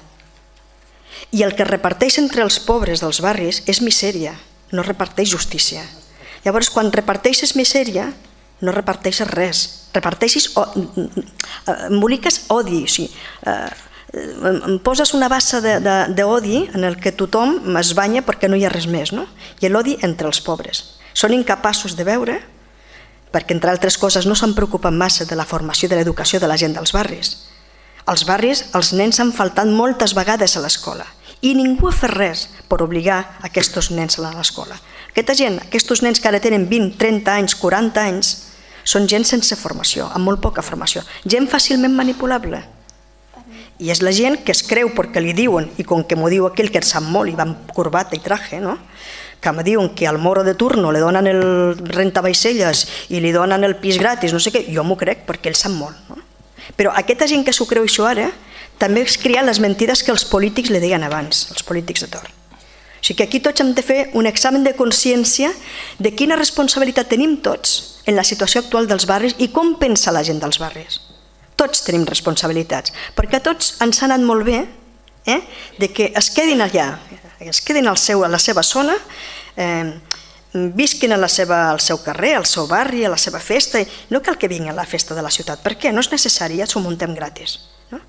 I el que reparteix entre els pobres dels barris és misèria, no reparteix justícia. Llavors, quan reparteixes misèria, no reparteixes res, reparteixis, emboliques odi, o sigui, eh, em poses una bassa d'odi en el que tothom es banya perquè no hi ha res més, no? i l'odi entre els pobres. Són incapaços de veure, perquè entre altres coses no se'n preocupen massa de la formació de l'educació de la gent dels barris. Als barris els nens han faltat moltes vegades a l'escola i ningú ha fet res per obligar aquests nens a l'escola. Aquesta gent, aquests nens que ara tenen 20, 30 anys, 40 anys, són gent sense formació, amb molt poca formació, gent fàcilment manipulable. I és la gent que es creu perquè li diuen, i com que m'ho diu aquell que et sap molt i va amb corbata i traje, no? que me diuen que al moro de turno li donen el renta vaixelles i li donen el pis gratis, no sé què, jo m'ho crec perquè ell sap molt. No? Però aquesta gent que s'ho creu això ara també es creen les mentides que els polítics li deien abans, els polítics de torn. O sigui que aquí tots hem de fer un examen de consciència de quina responsabilitat tenim tots en la situació actual dels barris i com pensa la gent dels barris. Tots tenim responsabilitats, perquè a tots ens ha anat molt bé eh, de que es quedin allà, es quedin al seu, a la seva zona, eh, visquin a la seva, al seu carrer, al seu barri, a la seva festa, no cal que vinguin a la festa de la ciutat, perquè no és necessari, ja s'ho muntem gratis. No?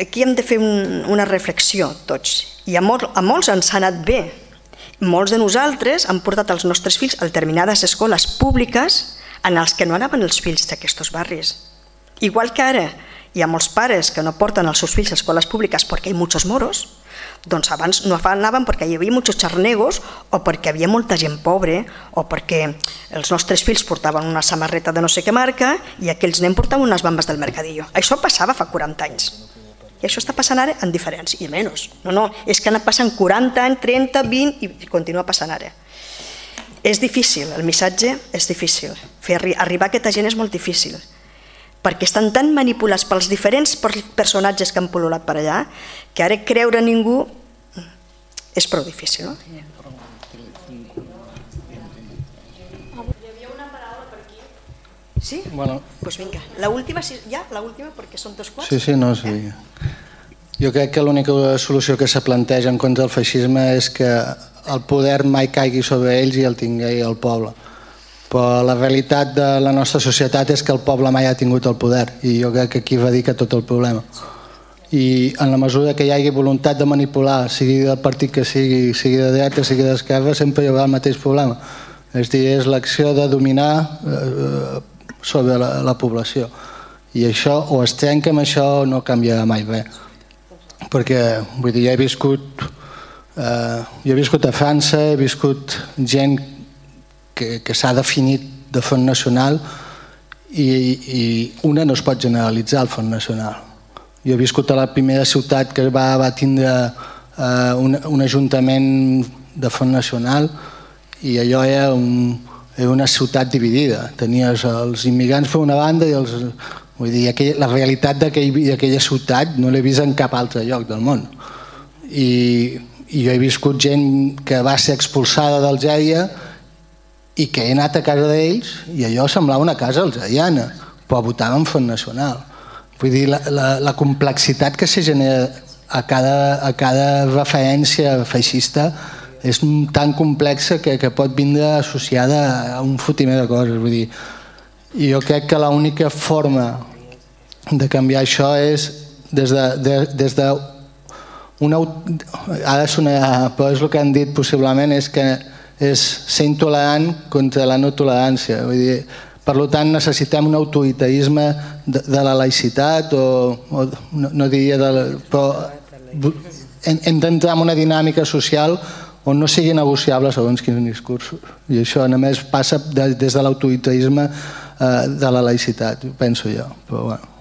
Aquí hem de fer un, una reflexió tots, i a, molt, a molts ens ha anat bé molts de nosaltres han portat els nostres fills a determinades escoles públiques en els que no anaven els fills d'aquests barris. Igual que ara hi ha molts pares que no porten els seus fills a escoles públiques perquè hi ha molts moros, doncs abans no anaven perquè hi havia molts xarnegos o perquè havia molta gent pobre o perquè els nostres fills portaven una samarreta de no sé què marca i aquells nens portaven unes bambes del mercadillo. Això passava fa 40 anys. I això està passant ara en diferents, i menys. No, no, és que han passant 40 anys, 30, 20 i continua passant ara. És difícil, el missatge és difícil. Fer arribar a aquesta gent és molt difícil, perquè estan tan manipulats pels diferents personatges que han pol·lulat per allà, que ara creure ningú és prou difícil. No? Sí? Bueno. Pues vinga. La última, ja? La última, perquè són dos quarts? Sí, sí, no, sí. Eh? Jo crec que l'única solució que se planteja en contra del feixisme és que el poder mai caigui sobre ells i el tingui el poble. Però la realitat de la nostra societat és que el poble mai ha tingut el poder i jo crec que aquí radica tot el problema. I en la mesura que hi hagi voluntat de manipular, sigui del partit que sigui, sigui de dreta, sigui d'esquerra, sempre hi haurà el mateix problema. És dir, és l'acció de dominar eh, sobre la, la població. I això, o es trenca amb això, o no canviarà mai res. Perquè, vull dir, jo he viscut, eh, jo he viscut a França, he viscut gent que, que s'ha definit de Front Nacional i, i una no es pot generalitzar el Front Nacional. Jo he viscut a la primera ciutat que va, va tindre eh, un, un ajuntament de Front Nacional i allò era un, era una ciutat dividida. Tenies els immigrants per una banda i els... Vull dir, aquella, la realitat d'aquella ciutat no l'he vist en cap altre lloc del món. I, I jo he viscut gent que va ser expulsada d'Algèria i que he anat a casa d'ells i allò semblava una casa algeriana, però votaven Front Nacional. Vull dir, la, la, la complexitat que se genera a cada, a cada referència feixista és tan complexa que, que pot vindre associada a un fotimer de coses. Vull dir, jo crec que l'única forma de canviar això és des de, de, des de una, ara sonar, però és el que han dit possiblement és que és ser intolerant contra la no tolerància. Vull dir, per tant, necessitem un autoritarisme de, de la laïcitat o, o no, no diria de la, però hem d'entrar en una dinàmica social on no sigui negociable segons quins discursos. I això només passa de, des de l'autoritarisme eh, de la laïcitat, penso jo. Però bueno,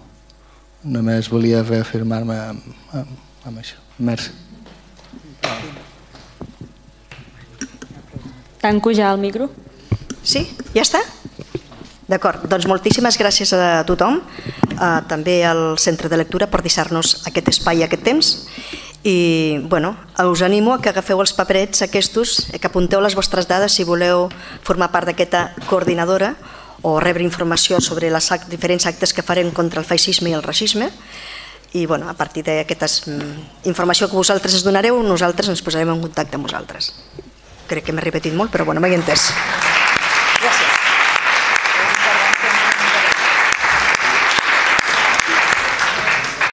només volia reafirmar-me amb, amb, amb això. Merci. Tanco ja el micro. Sí? Ja està? D'acord, doncs moltíssimes gràcies a tothom, eh, també al Centre de Lectura per deixar-nos aquest espai i aquest temps i bueno, us animo a que agafeu els paperets aquests, que apunteu les vostres dades si voleu formar part d'aquesta coordinadora o rebre informació sobre les act diferents actes que farem contra el feixisme i el racisme i bueno, a partir d'aquesta mm, informació que vosaltres es donareu, nosaltres ens posarem en contacte amb vosaltres. Crec que m'he repetit molt, però bueno, m'he entès.